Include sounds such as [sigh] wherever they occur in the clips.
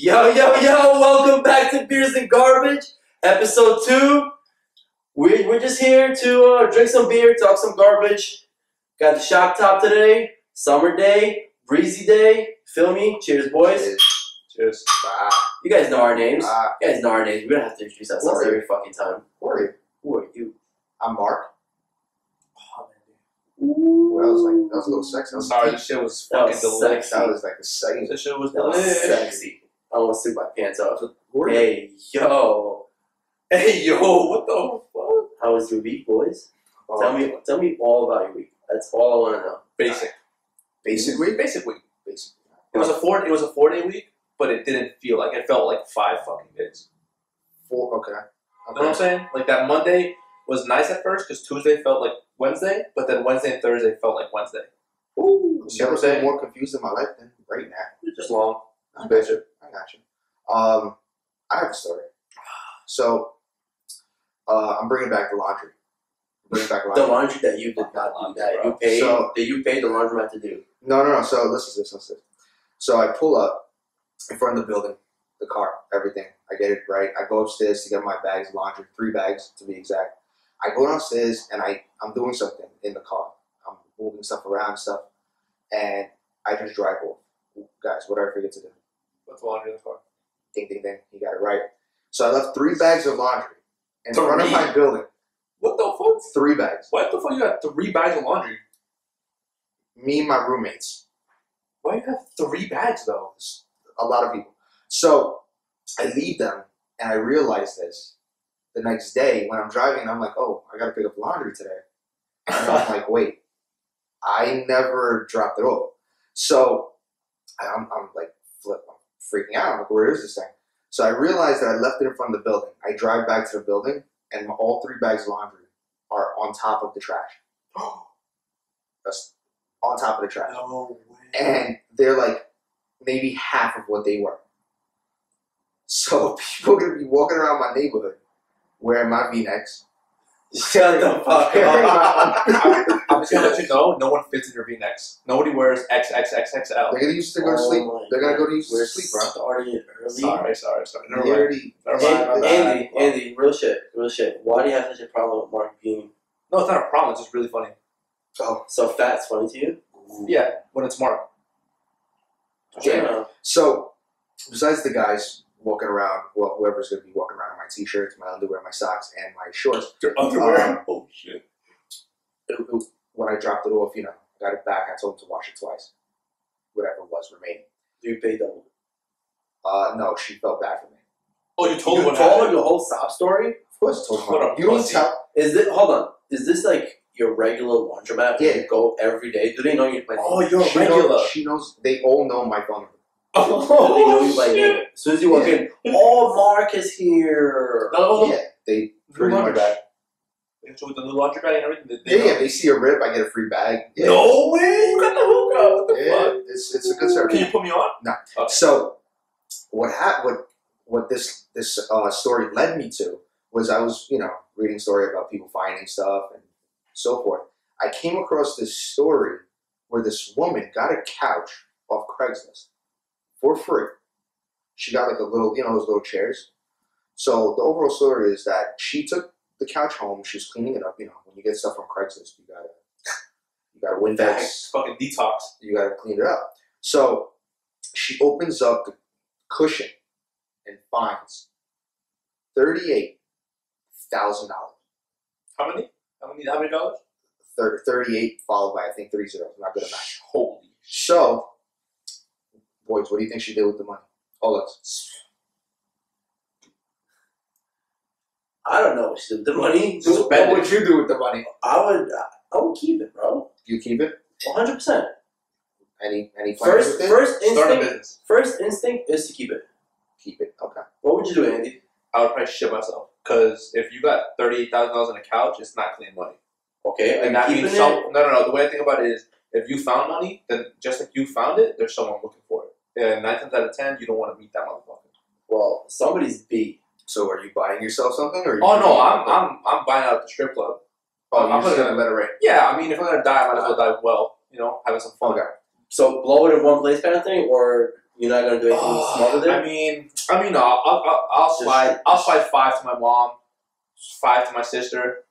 Yo, yo, yo, welcome back to Beers and Garbage, episode two. We, we're just here to uh, drink some beer, talk some garbage. Got the shock top today, summer day, breezy day. Feel me? Cheers, boys. Cheers. Ah, You guys know our names. ah, You guys know our names. We don't have to introduce ourselves every fucking time. who are you? Who are you? I'm Mark. Ooh. Well, that was like that was a little sexy. I'm was, sorry, this shit was That fucking was delicious. that was like the second. This shit was That was delicious. sexy. I almost took my pants off. Hey, yo. [laughs] Hey yo, what the fuck? How was your week, boys? Um, Tell me, tell me all about your week. That's all I want to know. Basic. Basic week. Basic week. Basic. It was a four. It was a four day week, but it didn't feel like it felt like five fucking days. Four. Okay. You know what I'm saying? Like that Monday was nice at first because Tuesday felt like Wednesday, but then Wednesday and Thursday felt like Wednesday. Ooh, See what I'm saying? more confused in my life than right now. It's just long. I got you. I got you. Um, I have a story. So, uh, I'm bringing back the laundry. I'm bringing back The laundry. laundry that you did not do that you paid So- that you paid the laundromat to do. No, no, no. So this. Listen to this. So I pull up in front of the building, the car, everything. I get it right. I go upstairs to get my bags of laundry, three bags to be exact. I go downstairs and I I'm doing something in the car. I'm moving stuff around, stuff, and I just drive off. Guys, what did I forget to do? What's laundry in the car? Ding, ding, ding. You got it right. So I left three bags of laundry in front of Three? my building. What the fuck? Three bags. What the fuck? You got three bags of laundry. Me and my roommates. Why you have three bags though? a lot of people. So I leave them and I realize this the next day when I'm driving I'm like, oh, I gotta pick up laundry today. And I'm like, [laughs] wait, I never dropped it off. So I'm, I'm like flip, I'm freaking out. I'm like, where is this thing? So I realized that I left it in front of the building. I drive back to the building and all three bags of laundry are on top of the trash. [gasps] That's on top of the trash No way. and they're like maybe half of what they were. So [laughs] people are gonna be walking around my neighborhood wearing my V-necks. Shut the fuck Carry up. my- [laughs] I'm just gonna let you know, no one fits in your V-necks. Nobody wears XXXXL. They're gonna use to go to Oh sleep. my They're gonna go to God. use We're to sleep, bro. starting it early. Sorry, sorry, sorry. Never They mind. already- Never mind. my Andy, bad. Andy, Andy, real shit, real shit. Why do you have such a problem with Mark being No, it's not a problem. It's just really funny. Oh, so fat? It's funny to you? Yeah, when it's Mark. Yeah. So besides the guys walking around, well, whoever's gonna be walking around in my t-shirts, my underwear, my socks, and my shorts. Your underwear? oh shit. it- it- when I dropped it off, you know, got it back. I told him to wash it twice, whatever was remaining. Do you pay double? Uh, no, she felt bad for me. Oh, you told you me what told her happened. the whole sob story? Of course, I told What her. You don't tell. Is it? Hold on. Is this like your regular laundromat? Yeah. You go every day. Do they know you by name? Oh, you're she regular. Knows, she knows. They all know my phone number. Do they know you by shit. name? As soon as you walk in, oh, Mark is here. No, no, Yeah, they pretty laundry much. bag. So with the new laundry bag and everything. They, Yeah, they yeah. They see a rip, I get a free bag. Yeah. No way! You got the hookah. What the Yeah, fuck? it's it's a good service. Can you put me on? No. So, what hap- what what this this uh, story led me to was I was you know reading a story about people finding stuff and so forth. I came across this story where this woman got a couch off Craigslist for free. She got like a little you know those little chairs. So the overall story is that she took the couch home. She was cleaning it up. You know when you get stuff from Craigslist, you gotta you gotta win that Fucking detox. you gotta clean it up. So she opens up the cushion and finds thirty-eight thousand dollars. How many? How many? How many dollars? Thirty-eight followed by I think three zeros. I'm not good at math. Holy. So, boys, what do you think she did with the money? Hold on. I don't know what she did with the money. Just spend what it. would you do with the money? I would, uh, I would keep it, bro. You keep it? One hundred percent. Any any plans First, with first Start a instinct. business. First instinct is to keep it. Keep it. Okay. What would you do, Andy? I would probably shit myself. Because if you got $38,000 on a couch, it's not clean money. Okay, And that means some, no, no, no. The way I think about it is, if you found money, then just like you found it, there's someone looking for it. And nine times out of ten, you don't want to meet that motherfucker. Well, somebody's beat. So are you buying yourself something, or? You Oh no, I'm I'm I'm buying out the strip club. Oh, I'm just gonna- let it rain. Yeah, I mean, if I'm gonna die, I might as well die well. You know, having some fun. Okay. So blow it in one place, kind of thing, or You're not gonna do anything Oh, smarter there. I mean, I mean, no, I'll, I'll, I'll Just- slide. I'll slide five to my mom, five to my sister.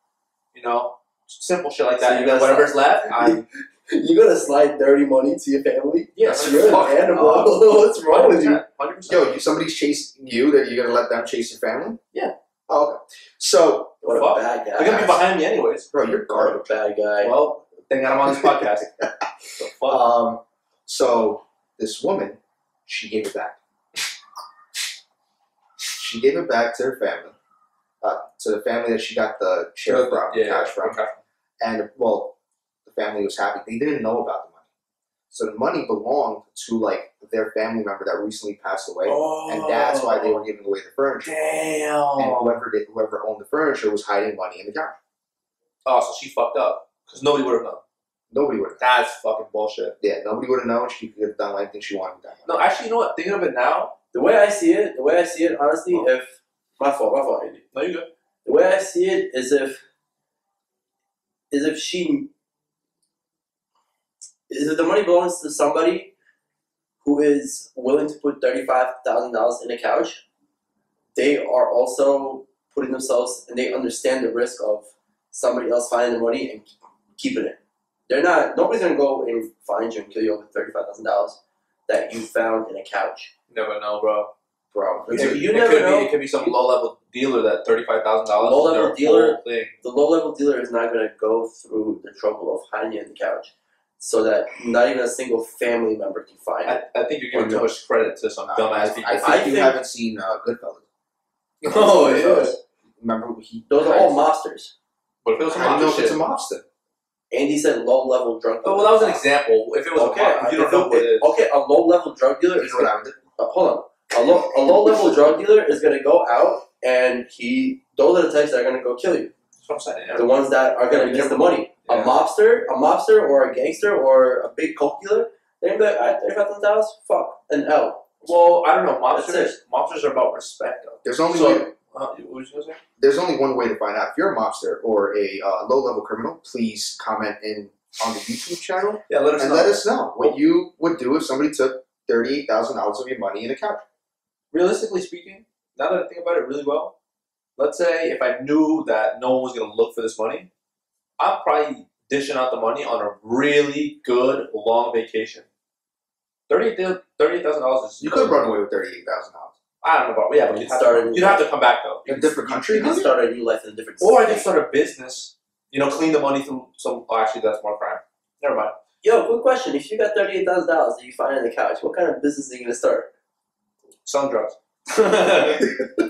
You know, simple shit like So that. you and then gotta whatever's left, [laughs] I You're gonna slide dirty money to your family? yes, You're an animal. [laughs] What's wrong with you? Hundred percent. Yo, you, somebody's chasing you. That you're gonna let them chase your family? Yeah. Oh, okay. So, What Fuck. a bad guy. They're gonna be behind me anyways. bro, you're What a garbage. bad guy. Well, thank God I'm on this podcast. [laughs] the fuck? Um, so this woman, she gave it back. She gave it back to her family, uh, to the family that she got the share from, yeah, cash from. okay. And well, the family was happy. They didn't know about the money, so the money belonged to like their family member that recently passed away, and that's why they were giving away the furniture. And whoever did, whoever owned the furniture was hiding money in the couch. Oh, so she fucked up because nobody would have known. Nobody would have. That's fucking bullshit. Yeah, nobody would have known. She could have done anything she wanted with that money. No, actually, you know what? Thinking of it now, The way I see it, the way I see it, honestly, Oh. if my fault, my fault, Andy. no, you good. The way I see it is if is if she is if the money belongs to somebody who is willing to put thirty five thousand dollars in a couch, they are also putting themselves and they understand the risk of somebody else finding the money and keeping it. They're not nobody's gonna go and find you and kill you over thirty five thousand dollars that you found in a couch. Never know, bro. Bro. You, you it never could know. Be, it could be some low level dealer that thirty five thousand dollars. Low-level dealer- the low level dealer is not going to go through the trouble of hiding you in the couch so that not even a single family member can find it. I, I think you're giving Or too much credit to some dumbass I, people. I think I you think- haven't seen uh, Goodfellas. [laughs] Oh, yeah. Remember he? Those are all mobsters. But if it was some I don't know other if it's a mobster. Andy said low level drug Oh, dealer. well, that was an example. If it was Okay, a you don't know what it is. okay, a low level drug dealer You is know what I would do? uh, hold on. A low a low level drug dealer is gonna go out and he those are the types that are gonna go kill you. That's what I'm saying. Yeah. The ones that are gonna miss the money. Yeah. A mobster, a mobster or a gangster or a big coke dealer, they're gonna be like, alright, thirty five thousand dollars, fuck, an L. Well, I don't know. Mobsters, mobsters are about respect, though. There's only So- way, Uh, what was you gonna say? there's only one way to find out if you're a mobster or a uh, low level criminal. Please comment in on the YouTube channel Yeah, let us and know. let us know what you would do if somebody took thirty eight thousand dollars of your money in a couch. Realistically speaking, now that I think about it really well, let's say if I knew that no one was gonna look for this money, I'm probably dishing out the money on a really good long vacation. Thirty thirty thousand dollars is You could run away with thirty eight thousand dollars. I don't know about yeah, but You you'd have, start to, you'd have to come back though. In a different country, You can maybe? start a new life in a different city. Or I could start a business. You know, clean the money through some. Oh, actually, that's more crime. Never mind. Yo, good question. If you got thirty eight thousand dollars that you find in the couch, what kind of business are you gonna start? Selling drugs. [laughs]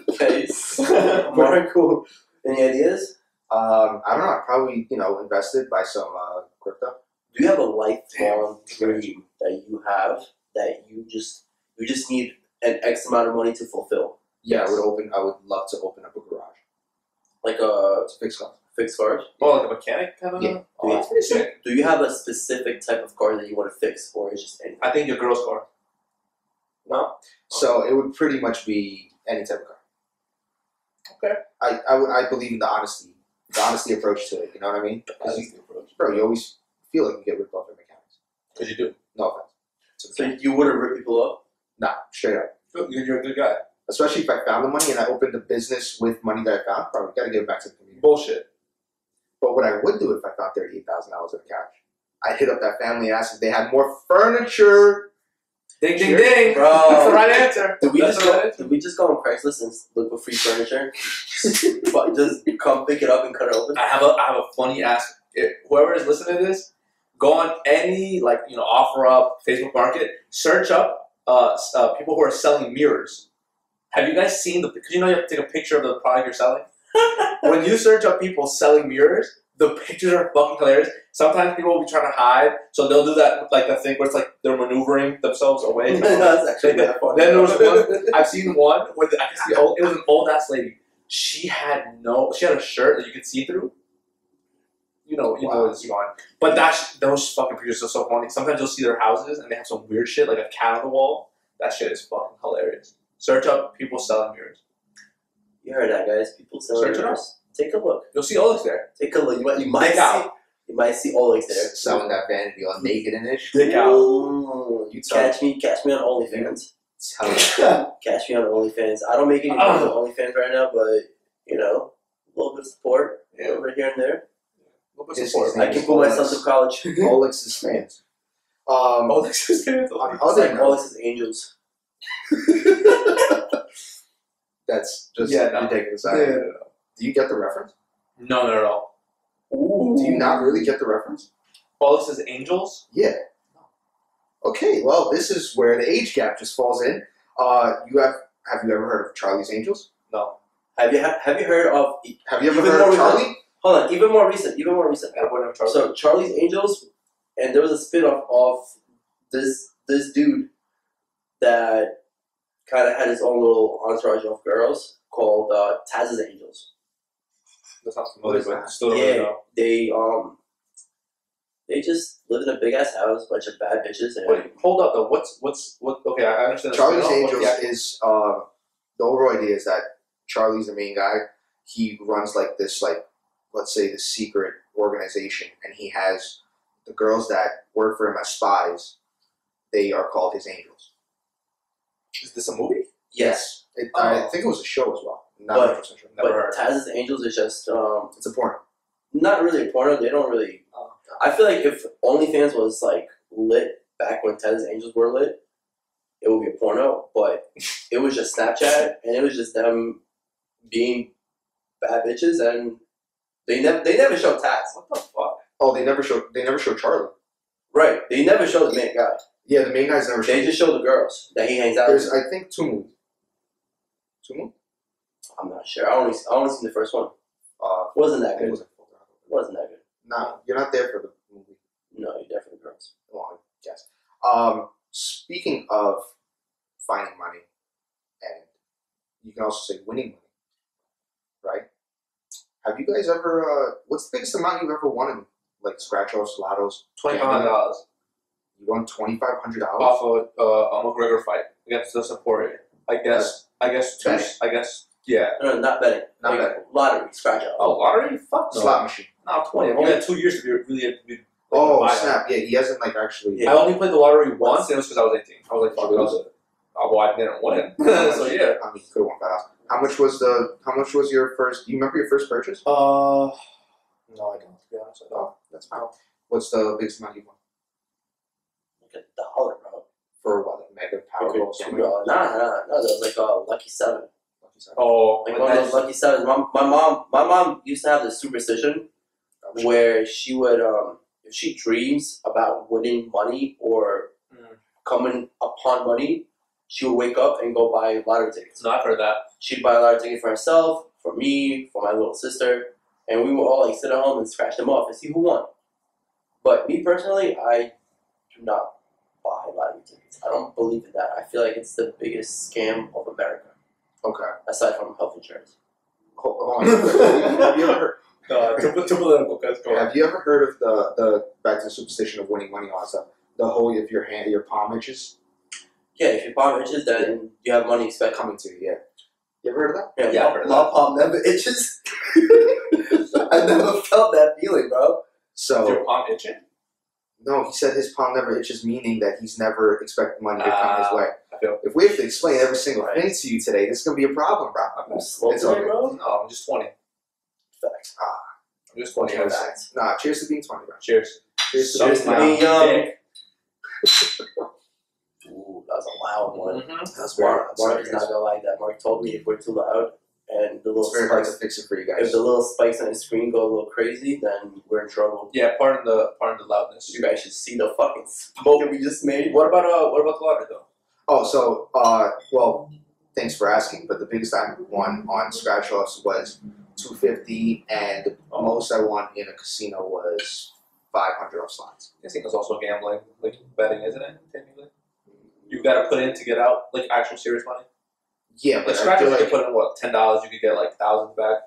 Okay. [laughs] Mark, cool. Any ideas? Um, I don't know. Probably you know invested by some uh, crypto. Do you have a lifelong dream that you have that you just you just need an X amount of money to fulfill? Yeah, I would open. I would love to open up a garage. Like a It's a fixed cost. fixed car? Oh, like a mechanic kind of. Yeah. Oh, that's pretty sick. Do you have a specific type of car that you want to fix, or is just anything? I think your girl's car. No. So it would pretty much be any type of car. Okay. I, I, I believe in the honesty, the honesty approach to it. You know what I mean? you- bro, you always feel like you get ripped off at mechanics. Because you do. No offense. So you wouldn't rip people off? Nah, straight up. Oh, you're you're a good guy. Especially if I found the money and I opened a business with money that I found, probably gotta give it back to the community. Bullshit. But what I would do if I found thirty-eight thousand dollars on cash, I'd hit up that family and ask if they had more furniture. Ding ding Sure. ding. Bro. [laughs] That's the right answer. Did we That's just go? right. Did we just go on Craigslist and look for free furniture? [laughs] but just come pick it up and cut it open. I have a I have a funny ass. if- Whoever is listening to this, go on any like you know offer up Facebook Market, search up uh, uh people who are selling mirrors. Have you guys seen the? Because you know you have to take a picture of the product you're selling. [laughs] when you search up people selling mirrors, the pictures are fucking hilarious. Sometimes people will be trying to hide, so they'll do that like that thing where it's like they're maneuvering themselves away. [laughs] That's actually funny. Then there was one. I've seen one where the, I can see old. It was an old ass lady. She had no. She had a shirt that you could see through. You know, you know Wow. this is going. But that sh- those fucking pictures are so funny. Sometimes you'll see their houses and they have some weird shit like a cat on the wall. That shit is fucking hilarious. Search up people selling mirrors. You heard that, guys. People selling Search mirrors. Take a look. You'll see Alex there. Take a look. You might, you might see. out. You might see Olex there. selling that vanity on naked and ish. Dick out. Ooh, You tell catch me, catch me on OnlyFans. Tell [laughs] me. Catch me on OnlyFans. I don't make any money on OnlyFans right now, but you know, a little bit of support Yeah. over here and there. A little bit of support. I can put my son to college. [laughs] [laughs] Olex's fans. Um, this is good. on It's other like note, Angels. that's just Yeah, no. ridiculous. Yeah, I- no, no. Do you get the reference? No, not at all. Ooh. Do you not really get the reference? This is Angels? Yeah. Okay, well, this is where the age gap just falls in. Uh, you have have you ever heard of Charlie's Angels? No. Have you ha- have you heard of? Have you ever heard of Charlie? Hold on, even more recent, even more recent. Have Charlie. So Charlie's Angels, and there was a spin-off of this this dude that kind of had his own little entourage of girls called uh, Taz's Angels. That sounds familiar, is but that? still don't really Yeah, know. they um they just live in a big ass house, bunch of bad bitches, and Wait, hold up though. What's what's what? Okay, I understand. Charlie's spin-off. Angels What's the- is uh, the overall idea is that Charlie's the main guy. He runs like this, like let's say, the secret organization, and he has the girls that work for him as spies. They are called his angels. Is this a movie? yes, It, I Oh. think it was a show as well. Not But- 100% sure. Never but heard. Taz's Angels is just um It's a porno. not really a porno. They don't really. Oh. I feel like if OnlyFans was like lit back when Taz's Angels were lit, it would be a porno. But [laughs] it was just Snapchat, and it was just them being bad bitches, and they never they never show Taz. What the fuck? Oh, they never show. They never show Charlie. Right? They never show the main guy. Yeah, the main guy's never shown. They just show the girls that he hangs out with. There's, with. I think, two movies. Two movies. I'm not sure. I only I only seen the first one. Uh, Wasn't that good? wasn't. Wasn't that good? Nah, you're not there for the movie. No, you're definitely girls. Well, I guess. Um, speaking of finding money, and you can also say winning money, right? Have you guys ever? Uh, what's the biggest amount you've ever won in like scratch offs, lottos? Twenty five dollars You won twenty five hundred dollars. off of uh, a McGregor fight against the supporter. I guess. I guess two. Betting. I guess. Yeah. No, no, not betting. Not Like, betting. Lottery, scratch out. Oh, lottery? Fuck no. Slot machine. No, twenty. I've only had two years to be really. Be, Oh buy it. snap! Yeah, he hasn't like actually. I only played the lottery once, and it was because I was eighteen. I was like, fuck it, I'll it. Oh, well, I didn't win. [laughs] so yeah. I mean, could have won five thousand. How much was the? How much was your first? Do you remember your first purchase? Uh, no, I don't. To be honest, Oh, that's fine. What's the biggest amount you won Like a dollar, bro. for what? Like mega Like Powerball? a two something? dollar. Nah, nah, no. That was like a lucky seven. Lucky seven. Oh, Like but one of those lucky sevens. My, my mom, my mom used to have this superstition where she would, um, if she dreams about winning money or Mm. coming upon money, she would wake up and go buy lottery tickets. No, I've heard that. She'd buy a lottery ticket for herself, for me, for my little sister, and we would all like sit at home and scratch them off and see who won. But me personally, I do not buy lottery tickets. I don't believe in that. I feel like it's the biggest scam of America, Okay. aside from health insurance. Hold, hold on. [laughs] have you ever heard, Uh, too, too political, guys. Go have you ever heard of the the back to the superstition of winning money on stuff? The whole if your hand your palm itches Yeah, if your palm itches, then you have money expect coming to you. Yeah. You ever heard of that? Yeah, Yeah, I've my, of my that. palm never itches. [laughs] I never felt that feeling, bro. Is So your palm itching? No, he said his palm never itches, meaning that he's never expected money to come his Ah. way. I. If we have to explain every single Right. thing to you today, this is gonna be a problem, bro. I'm not Slow It's okay. bro. No, I'm just 20. Facts. I'm just 20. Cheers. Facts. Nah, cheers to being twenty, bro. Cheers. Cheers to Cheers being to being young. Ooh, that was a loud one. Mhm. That's very, Mark, that's Mark is not gonna like that. Mark told me if we're too loud and the little It's very hard to spikes, fix it for you guys. if the little spikes on the screen go a little crazy, then we're in trouble. Yeah, pardon the pardon the loudness. You guys should see the fucking smoke that we just made. What about uh what about the lottery though? Oh, so uh, well, thanks for asking. But the biggest I won on scratch offs was two fifty, and the most I won in a casino was five hundred off slots. I think it's also gambling, like betting, isn't it? Technically, you got to put in to get out, like actual serious money. Yeah, but I scratchers, feel you like could put in what ten dollars, you could get like thousands back.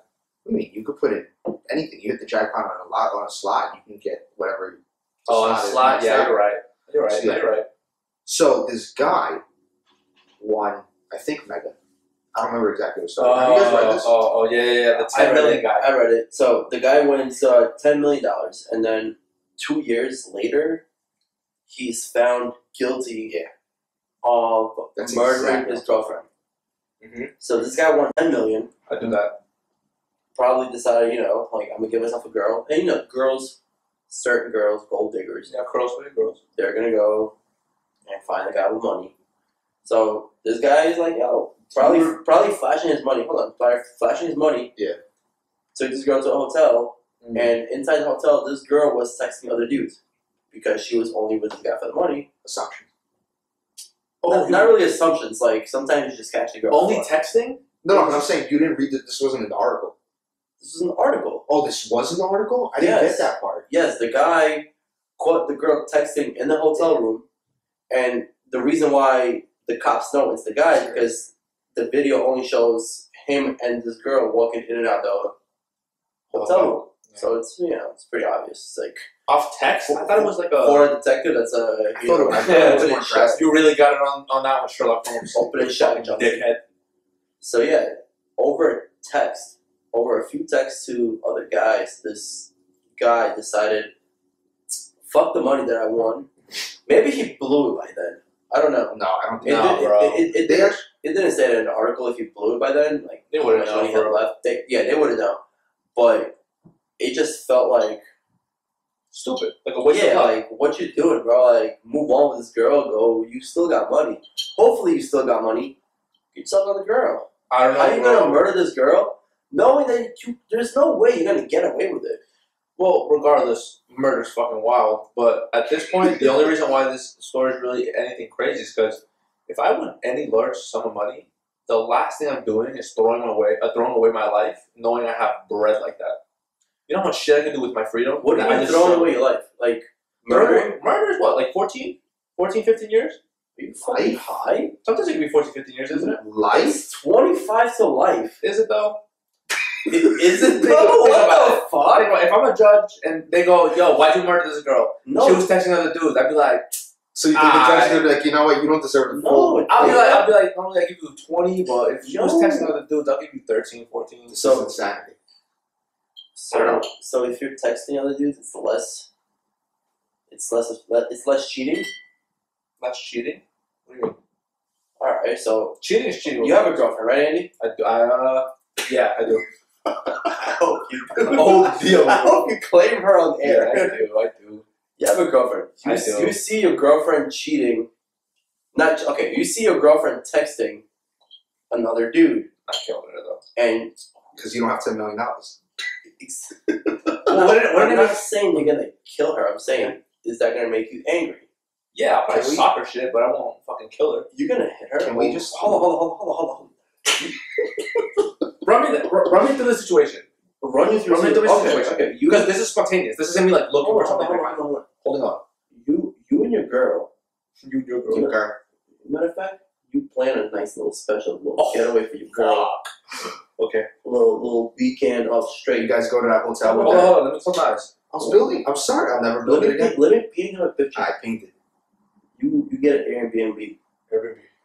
I mean, you could put in anything. You hit the jackpot on a lot on a slot, you can get whatever. Oh, on a slot, yeah, up. you're right. You're right. So, yeah. You're right. So this guy won, I think, mega, I don't remember exactly the story. Have you guys read Oh, this? oh, oh, yeah, yeah, yeah. The I ten read it. guy. I read it. So the guy wins uh, ten million dollars, and then two years later, he's found guilty Yeah. of That's murdering exactly- his girlfriend. Mhm. So this guy won ten million. I do that. Probably decided, you know, like I'm gonna give myself a girl. And you know, girls, certain girls, gold diggers, Yeah, girls for girls. they're gonna go and find the guy with money. So this guy is like, yo, probably probably flashing his money. Hold on, flashing his money. Yeah. Took this girl to a hotel, Mhm. and inside the hotel, this girl was texting other dudes because she was only with the guy for the money. Assumption. Oh, not, not really assumptions. Like sometimes you just catch the girl. Oh, only Fuck. texting? No, no, but I'm saying you didn't read that. This wasn't an article. this is an article. Oh, this was in the article. I didn't Yes. get that part. Yes, the guy caught the girl texting in the hotel room, and the reason why the cops know it's the guy is because the video only shows him and this girl walking in and out the hotel room. Yeah. So it's you know it's pretty obvious. It's like Off text? I thought it was like a. for a detective, that's a I you thought it know, was- [laughs] thought it was open more and shut. You really got it on, on that one, Sherlock Holmes. Open and shut, Dickhead. So yeah, over text, over a few texts to other guys, this guy decided, fuck the money that I won. Maybe he blew it by then. I don't know. No, I don't It, think. No, bro. it, it, it, They didn't, it didn't say that in the article if he blew it by then. Like They would've much known, money he had left. They, yeah, they would have known. But it just felt like Stupid. Like a waste yeah, of time. like what you doing, bro? Like move on with this girl. Go. You still got money. Hopefully, you still got money. Get yourself another girl. I don't know. How you bro. gonna murder this girl, knowing that you, there's no way you're gonna get away with it? Well, regardless, murder's fucking wild. But at this point, the only reason why this story is really anything crazy is because if I win any large sum of money, the last thing I'm doing is throwing away, uh, throwing away my life, knowing I have bread like that. You know how much shit I can do with my freedom? What do you I mean throwing throw- away your life? Like Murder? Murder is what, like 14? 14, 15 years? Are you fucking Life? high? Sometimes it can be 14, 15 years, isn't it? life. It's 25 to life. Is it though? I- [laughs] Is it though? about- What about the fuck? about if I'm a judge and they go, yo, why'd you murder this girl? No, She was texting other dudes. I'd be like, So you think the judge is gonna be like, you know what? You don't deserve the full. no. I'll be like, I'll be like, normally I give you 20, but if you was No. texting other dudes, I'll give you 13, 14. This So- is insanity. So, so if you're texting other dudes, it's less. It's less. It's less cheating. That's cheating? What do you mean? All right. So Cheating is cheating. you have a girlfriend, right, Andy? I do. I, uh, yeah, I do. [laughs] I hope you. Oh, [laughs] deal. I hope you claim her on air. Yeah, air. I do. I do. You have a girlfriend. You, I s- do. you see your girlfriend cheating. Not okay. You see your girlfriend texting another dude, I killed her though. and Because you don't have ten million dollars. Well, what did- what I'm not saying you're gonna kill her. I'm saying is that gonna make you angry? Yeah, I'll probably Can we- soccer shit, but I won't fucking kill her. You're gonna hit her. Can we just- hold on, hold on, hold on, hold on, hold on. Run me, the, run me through the situation. Run you through. Run me through the okay, situation. okay. You Because this is spontaneous. This isn't me like looking hold for on, hold something. on, hold on, hold on. Holding on. You, you and your girl. You, your You- Okay. Matter of fact, you plan a nice little special little Oh, getaway for your girl. Okay. Little little weekend off straight. You guys go to that hotel with Hold on, that. hold on. Let me close my eyes. I was building. I'm sorry. I'll never Let build me, it again. paint, let me paint him a picture. I painted. You you get an Airbnb,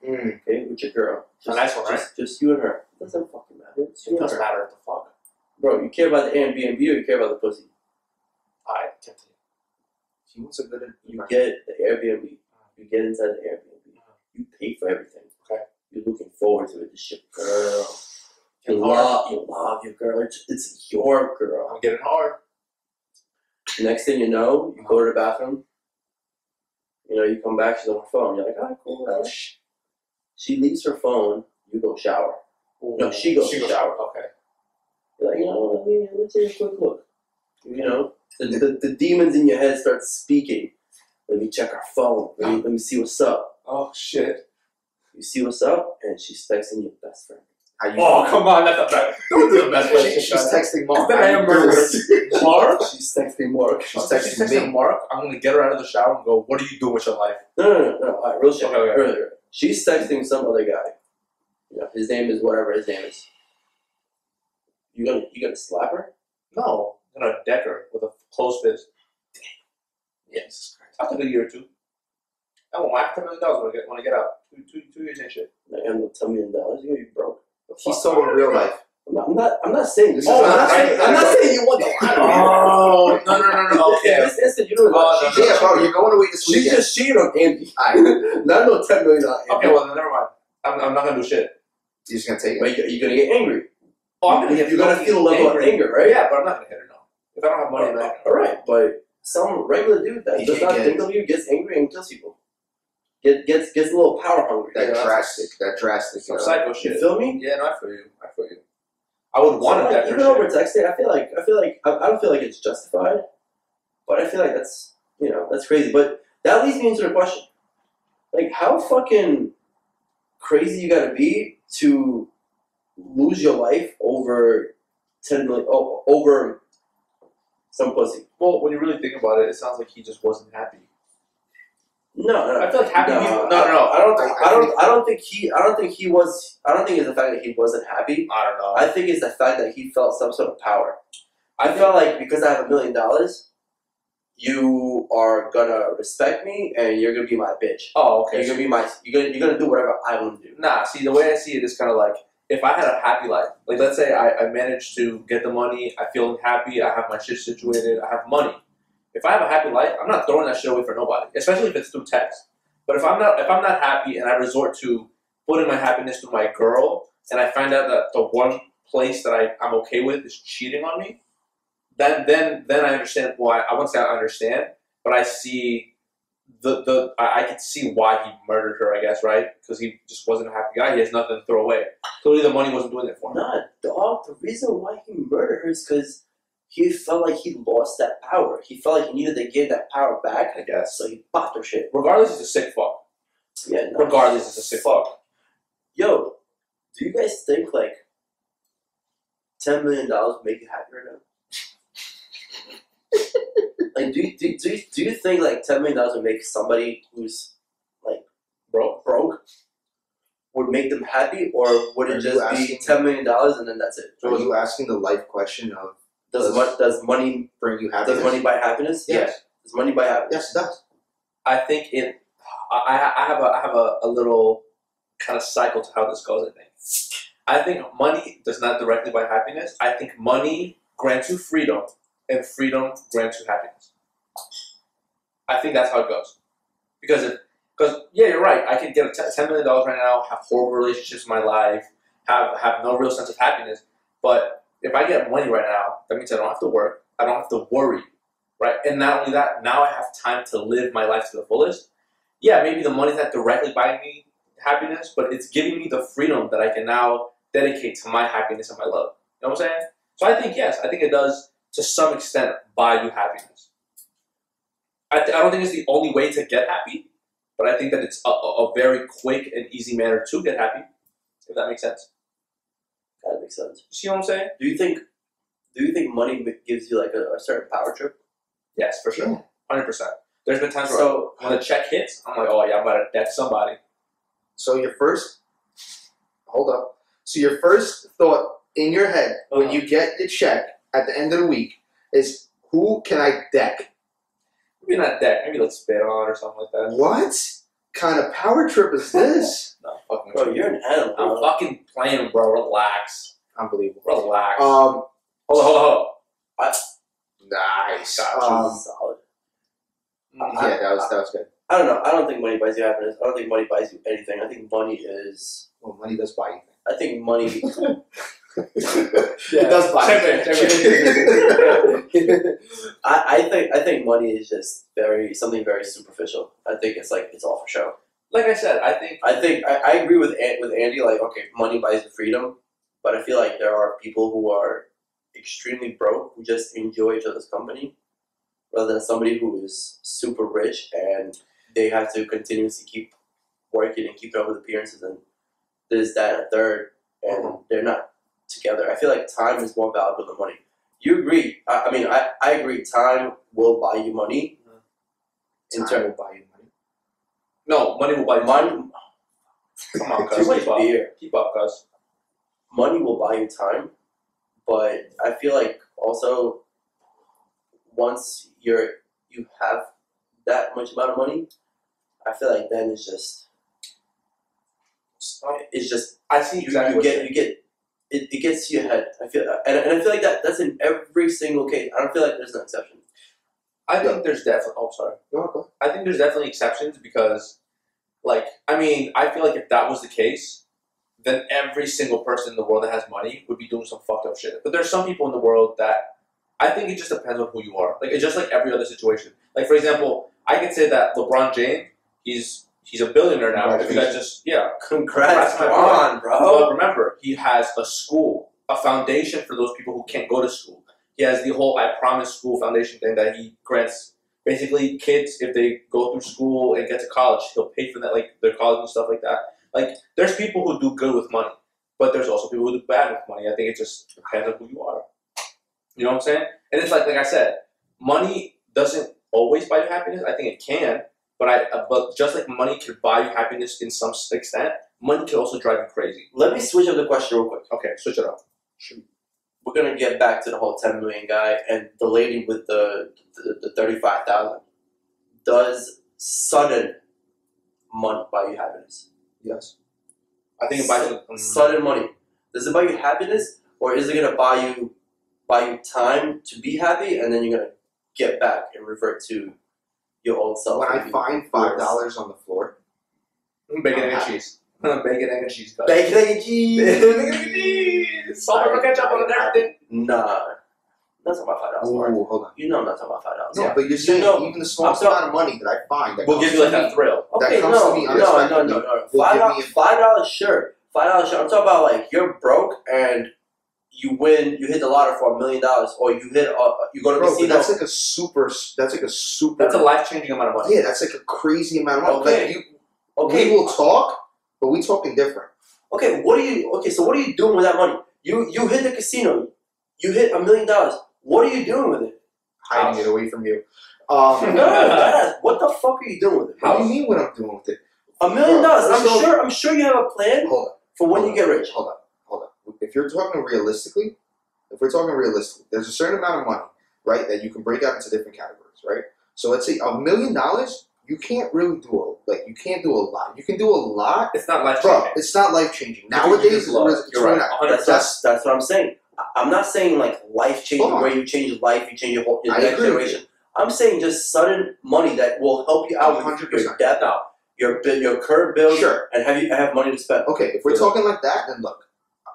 Mm. okay, with your girl. A nice one, right? Just, just you and her. It doesn't fucking matter. It's you It doesn't her. matter what the fuck. Bro, you care about the Airbnb or you care about the pussy? Alright, continue. She wants a good. You get the Airbnb. You get inside the Airbnb. You pay for everything. Okay. You're looking forward to it. This shit, girl. You love, you love your girl. It's, it's your girl. I'm getting hard. Next thing you know, you go to the bathroom. You know, you come back, she's on her phone. You're like, alright, cool. Oh, alright." She leaves her phone. You go shower. No, she goes She to goes shower. Okay. You're like, you know, let me let me take a quick look. You know, the, the, the demons in your head start speaking. Let me check our phone. Let me, let me see what's up. Oh shit. You see what's up, and she's texting your best friend. How you Oh come on, that's the best. [laughs] Don't do the best way. She, she's texting Mark. Then I am you murdered. doing? [laughs] Mark. She's texting Mark. She's oh, She's texting texting me. Mark. I'm gonna get her out of the shower and go. What are you doing with your life? No, no, no, no. All right, real shit. Okay, okay. Shit. She's texting some other guy. You know, his name is whatever his name is. You gonna you gonna slap her? No, I'm gonna deck her with a closed fist. Yes. I'll take a year or two. I won't laugh ten million dollars when I get when I get out. Two, two, two years ain't shit. Like, I'm gonna ten million dollars. You're gonna be broke. He's talking real life. I'm not. I'm not, I'm not saying. This oh, I'm, not- saying I'm not saying you want the. [laughs] Oh no no no no. In Okay. this instant, you know Oh, no, no, Yeah, bro, you're going away this she weekend. just cheated on Andy. [laughs] Not no ten million dollar. Okay. Well then never mind. I'm, I'm not gonna do shit. you're just gonna take it. but you're, you're gonna get angry. Oh, I'm gonna get. You're gonna feel a level of anger, right? Yeah, but I'm not gonna hit her no. If I don't have money, I'm not. All right, but some regular dude that does not think of you gets angry and kills people. Get gets gets a little power hungry. That Yeah, drastic, that drastic. Some uh, psycho You feel me? Yeah, no, I feel you. I feel you. I would want So, to like, death even shit. over texting. I feel like I feel like I, I don't feel like it's justified, but I feel like that's you know that's crazy. But that leads me into the question: like, how fucking crazy you gotta be to lose your life over ten million oh, over some pussy? Well, when you really think about it, it sounds like he just wasn't happy. No, no, I feel like happy no, people- no, no, no. I don't. I- I, don't. I don't think he. I don't think he was. I don't think it's the fact that he wasn't happy. I don't know. I think it's the fact that he felt some sort of power. I felt like because I have a million dollars, you are gonna respect me and you're gonna be my bitch. oh, okay. You're gonna be my. You're gonna. You're gonna do whatever I want to do. Nah, see, the way I see it is kind of like if I had a happy life, like let's say I, I managed to get the money, I feel happy, I have my shit situated, I have money. If I have a happy life, I'm not throwing that shit away for nobody, especially if it's through text. But if I'm not if I'm not happy and I resort to putting my happiness through my girl, and I find out that the one place that I, I'm okay with is cheating on me, then then then I understand why I won't say I understand, but I see the the I, I could see why he murdered her, I guess, right? Because he just wasn't a happy guy. He has nothing to throw away. Clearly, the money wasn't doing it for him. Nah, dog. The reason why he murdered her is because he felt like he lost that power. He felt like he needed to give that power back. I guess. So he popped her shit. Regardless, he's a sick fuck. Yeah. No. Regardless, he's a sick fuck. Yo, do you guys think like ten million dollars would make you happy right now? [laughs] like, do you, do, do, you, do you think like ten million dollars would make somebody who's like broke broke would make them happy, or would it just be ten million dollars and then that's it? Are you asking the life question of Does mon- does money bring you happiness? does money buy happiness? Yes. Yeah. Does money buy happiness? Yes, it does. I think it. I, I have a I have a, a little kind of cycle to how this goes. I think. I think money does not directly buy happiness. I think money grants you freedom, and freedom grants you happiness. I think that's how it goes. Because if, because yeah, you're right. I could get a t- ten million dollars right now, have horrible relationships in my life, have have no real sense of happiness. But if I get money right now, that means I don't have to work. I don't have to worry, right? And not only that, now I have time to live my life to the fullest. Yeah, maybe the money's not directly buying me happiness, but it's giving me the freedom that I can now dedicate to my happiness and my love. You know what I'm saying? So I think yes, I think it does to some extent buy you happiness. I, th- I don't think it's the only way to get happy, but I think that it's a, a a very quick and easy manner to get happy. If that makes sense. That makes sense. You see what I'm saying? Do you think? Do you think money gives you like a, a certain power trip? Yes, for sure. Yeah. Hundred percent. There's been times where So when the check hits, I'm like, oh yeah, I'm about to deck somebody. So your first, hold up. So your first thought in your head when Uh-huh. you get the check at the end of the week is, who can I deck? Maybe not deck, maybe like spit on or something like that. What kind of power trip is this? [laughs] No, fucking bro, you're an animal. I'm fucking playing, bro. Relax. Unbelievable. Relax. Um, hold on, hold on, hold nice. Got Um, Um, solid. on. yeah, that was that was good. I don't know. I don't think money buys you happiness. I don't think money buys you anything. I think money is. Well, money does buy you. I think money. [laughs] it does buy Checkmate, you. [laughs] I, I think I think money is just very something very superficial. I think it's like it's all for show. Like I said, I think I think I, I agree with with Andy. Like, okay, money buys you freedom, but I feel like there are people who are extremely broke who just enjoy each other's company, rather than somebody who is super rich and they have to continuously keep working and keep up with appearances and this, that, and a third, and Mhm. they're not together. I feel like time is more valuable than money. You agree? I, I mean, I, I agree. Time will buy you money. In Time terms, will buy you money. no money will buy you money. Come on, [laughs] cuz. Keep up. beer. Keep up, cuz. money will buy you time, but I feel like also once you're you have that much amount of money, I feel like then it's just it's just I see you, exactly you get you're get it, it gets to your head. I feel and, and I feel like that that's in every single case. I don't feel like there's an exception. I think there's definitely. Oh, sorry. Go. I think there's definitely exceptions because, like, I mean, I feel like if that was the case, then every single person in the world that has money would be doing some fucked up shit. But there's some people in the world that I think it just depends on who you are. Like, it's just like every other situation. Like, for example, I could say that LeBron James, he's he's a billionaire now. If you guys just yeah, Congrats, Congrats, my on, bro. But remember, he has a school, a foundation for those people who can't go to school. He has the whole I Promise School Foundation thing that he grants. Basically, kids, if they go through school and get to college, he'll pay for that, like their college and stuff like that. Like, there's people who do good with money, but there's also people who do bad with money. I think it just depends on who you are. You know what I'm saying? And it's like, like I said, money doesn't always buy you happiness. I think it can, but I, uh, but just like money can buy you happiness in some extent, money can also drive you crazy. Let me switch up the question real quick. Okay, switch it up. We're gonna get back to the whole ten million guy and the lady with the the, the thirty five thousand. Does sudden money buy you happiness? Yes. I think it buys you. mm, Sudden money. Does it buy you happiness, or is it gonna buy you buy you time to be happy, and then you're gonna get back and revert to your old self? When I find five dollars on the floor, Bacon, egg, [laughs] and cheese. Bacon, egg, and cheese. [laughs] bacon egg and cheese. Bacon, egg, and cheese. Salt, pepper, ketchup on everything. Nah, that's about five dollars. Ooh, hold on. You know I'm not talking about five dollars. No, Yeah. but you're saying know, even the smallest amount of money that I find that We'll give you like that thrill. Okay, comes no, to me no, no, no, no, no. Five dollars, five dollars, sure. Five dollars, sure. I'm talking about like you're broke and you win, you hit the lottery for a million dollars, or you hit, uh, you go to Bro, casino. that's like a super. That's like a super. That's a life changing amount of money. yeah, that's like a crazy amount of money. Okay. Like you, okay, we will talk, but we talking different. okay. What are you? Okay, so what are you doing with that money? You you hit the casino, you hit a million dollars. What are you doing with it? Hiding House. it away from you. Um, No, badass. [laughs] What the fuck are you doing with it? What do you mean what I'm doing with it? A million dollars. I'm first of all- sure. I'm sure you have a plan Hold on. for when hold you on, get rich. Hold on. Hold on. If you're talking realistically, if we're talking realistically, there's a certain amount of money, right, that you can break out into different categories, right? So let's say a million dollars, you can't really do a like you can't do a lot. You can do a lot, It's not life changing. It's not life changing. Nowadays, you can it's, blow it. it's You're right. not. 100%. That's, that's that's what I'm saying. I'm not saying like life changing where you change your life, you change your whole your next generation. I'm saying just sudden money that will help you out with 100%. your debt out, your your current bills, Sure. and have you have money to spend. Okay, if we're Yeah. talking like that, then look,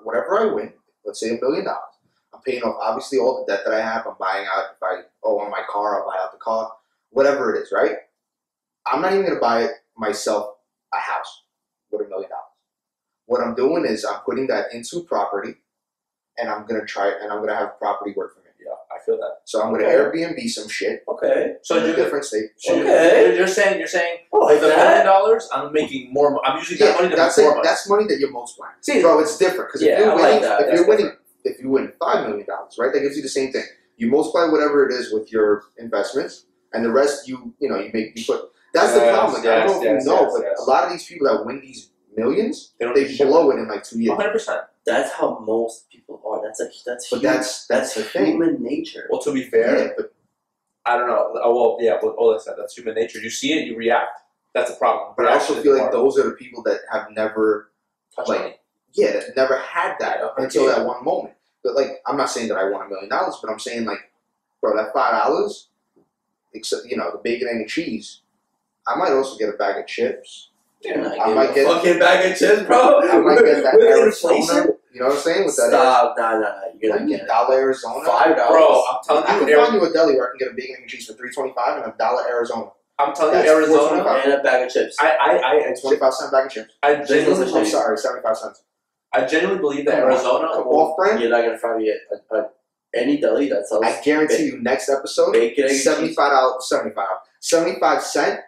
whatever I win, let's say a million dollars, I'm paying off obviously all the debt that I have. I'm buying out if I owe on my car, I'll buy out the car, whatever it is, right? I'm not even gonna buy myself a house with a million dollars. What I'm doing is I'm putting that into property, and I'm gonna try and I'm gonna have property work for me. yeah, I feel that. So I'm gonna. Airbnb some shit Okay. So in a you different state. So okay. You're, you're saying you're saying Oh, with like a million dollars, I'm making more. mo- I'm using that Yeah, money to that's it. money. That's money that you're multiplying. See, Bro, it's different because Yeah, if you're I like winning, if That's you're winning, if you win five million dollars, right, that gives you the same thing. You multiply whatever it is with your investments, and the rest you, you know, you make you put. That's the problem. Like, I don't know yes, if yes, you know, yes, but yes. a lot of these people that win these millions, they don't they blow it in like two years. 100. percent That's how most people are. That's a that's But human, that's that's the thing. nature. Well, to be fair, Yeah, but I don't know. Oh, well, yeah, but all that said, that's human nature. You see it, you react. That's a problem. but I also feel like hard. those are the people that have never, Touch like, money. yeah, that never had that Yeah, until yeah. that one moment. But like, I'm not saying that I want a million dollars, but I'm saying like, bro, that five dollars, except you know the bacon and the cheese, I might also get a bag of chips. Yeah, I might get- a fucking bag of chips, bro. I might get that with Arizona. Inflation. You know what I'm saying? With that Stop, nah, nah, nah. You're What not do you getting mean, dollar Arizona. five dollars. Bro, I'm telling I you, can Ari- find you a deli where I can get a bacon and cheese for three twenty five and a dollar Arizona. I'm telling That's you, Arizona. $4.25. and a bag of chips. I, I, I, And twenty five cent bag of chips. I genuinely, I'm sorry, seventy five cents. I genuinely believe that Come. Arizona. Come will- off brand. You're not gonna find me at, at, at any deli that sells I guarantee you, next episode, bacon egg and seventy cheese. five dollars, seventy five, seventy five cent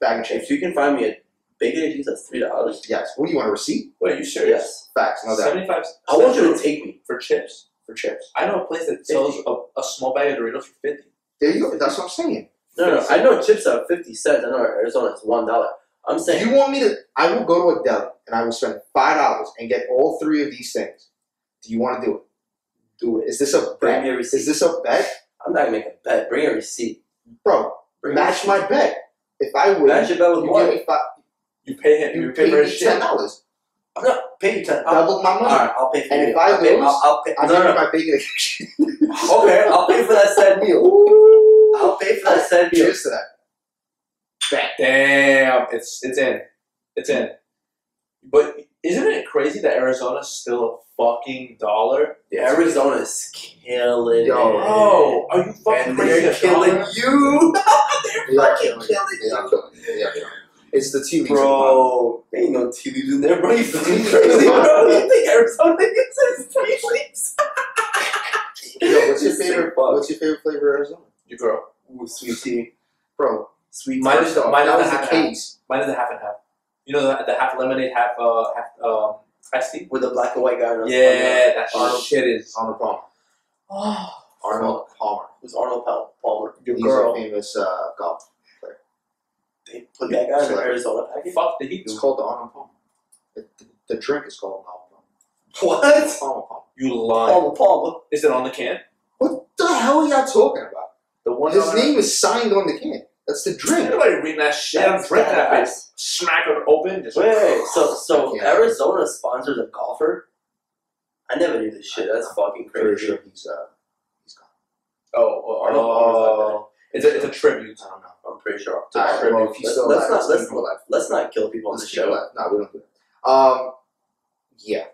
bag of chips. If you can find me a bacon and cheese that's three dollars, Yes. What do you want a receipt? Wait, are you serious? yes. Facts, no doubt. Seventy-five. I want you to take me. for chips. For chips. I know a place that sells a, a small bag of Doritos for fifty. There you go. That's what I'm saying. No, no, I know chips are fifty cents. I know Arizona is one dollar. I'm saying you want me to? I will go to a deli and I will spend five dollars and get all three of these things. Do you want to do it? do it. Is this a Bring bet? me a receipt. Is this a bet, I'm not gonna make a bet. Bring a receipt. bro? Bring Match my bet. If I win, Match your bet with you what? give me five. You pay him. You You pay pay for me his ten dollars. I'm not pay you ten. I'll, double my money. all right, I'll pay for And you. if I I'll pay, lose, I'll, I'll pay. I'm no, no, no. my bacon. [laughs] Okay, I'll pay for that said meal. [laughs] I'll pay for that said meal. Cheers to that. Bang. Damn, it's it's in, it's in. But isn't it crazy that Arizona's still a fucking dollar? Arizona's killing Yo, it. Bro, are you fucking and crazy? they're killing dollar? you. [laughs] They are fucking killing it. They are you. killing it. They are killing it. It's the tea leaves. Bro, there ain't no tea leaves in there, bro. You fucking crazy, bro. You think Arizona uses tea leaves? Yo, what's your favorite? What's your favorite flavor of Arizona? You girl. Ooh, sweet tea. Bro, Sweet Mine tea. is the- first mine that is the the half and half. case. Mine is a half and half. You know the, the half lemonade, half uh half um iced tea. with the black and white guy. on Yeah, that Arnold. shit is. Arnold Palmer. Oh, Arnold Palmer. Who's Arnold Pal- Palmer? your He's girl. a famous uh, golf. They put that guy in an Arizona package. Fuck the heat. It's called the Arnold Palmer. The, the drink is called Arnold What? Palmer. Arnold Palmer. You lying? Palmer Palmer. Is it on the can? What the hell are y'all talking about? The one. His dollar- name is signed on the can. That's the Ain't drink. nobody reading that shit. I'm That's drinking that bitch. Smack it open. Just Wait, wait, wait. So, so Yeah. Arizona sponsors a golfer? I never knew this shit. That's fucking Pretty crazy. sure he's uh he's gone. Oh, oh, Arnold Palmer's not oh. It's a it's a tribute. I don't know. I'm pretty sure. All right, tribute. well, if he's Let's- still let's alive, not- let's let's- keep him alive. Let's not kill people on Let's the keep show. alive. No, we don't do that. Um, yeah.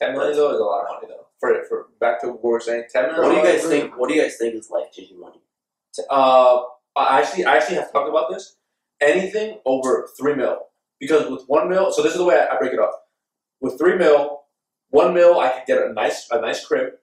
Ten million though is a lot of money though. For for back to what we we're saying, ten million. What do you guys think? What do you guys think is life changing money? Uh, I actually, I actually have talked about this. Anything over three mil, because with one mil, so this is the way I, I break it up. With three mil, one mil, I could get a nice, a nice crib.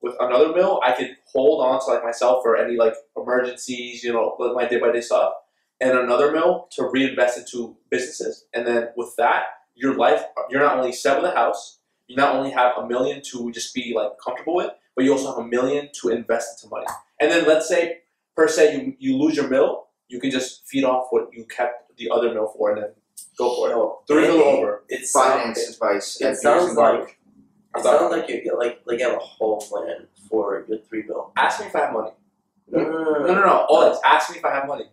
With another mil, I could hold on to like myself for any like emergencies, you know, with my day by day stuff. And another mil to reinvest into businesses. And then with that, your life, you're not only set with a house, you not only have a million to just be like comfortable with, but you also have a million to invest into money. And then let's say per se you, you lose your mill, you can just feed off what you kept the other mill for and then go for it. Three mil over. It Finance advice. it sounds like. It sounds like you get like like you have a whole plan for your three bill. Ask me if I have money. No, no, no, No, no, no. Alex, ask me if I have money.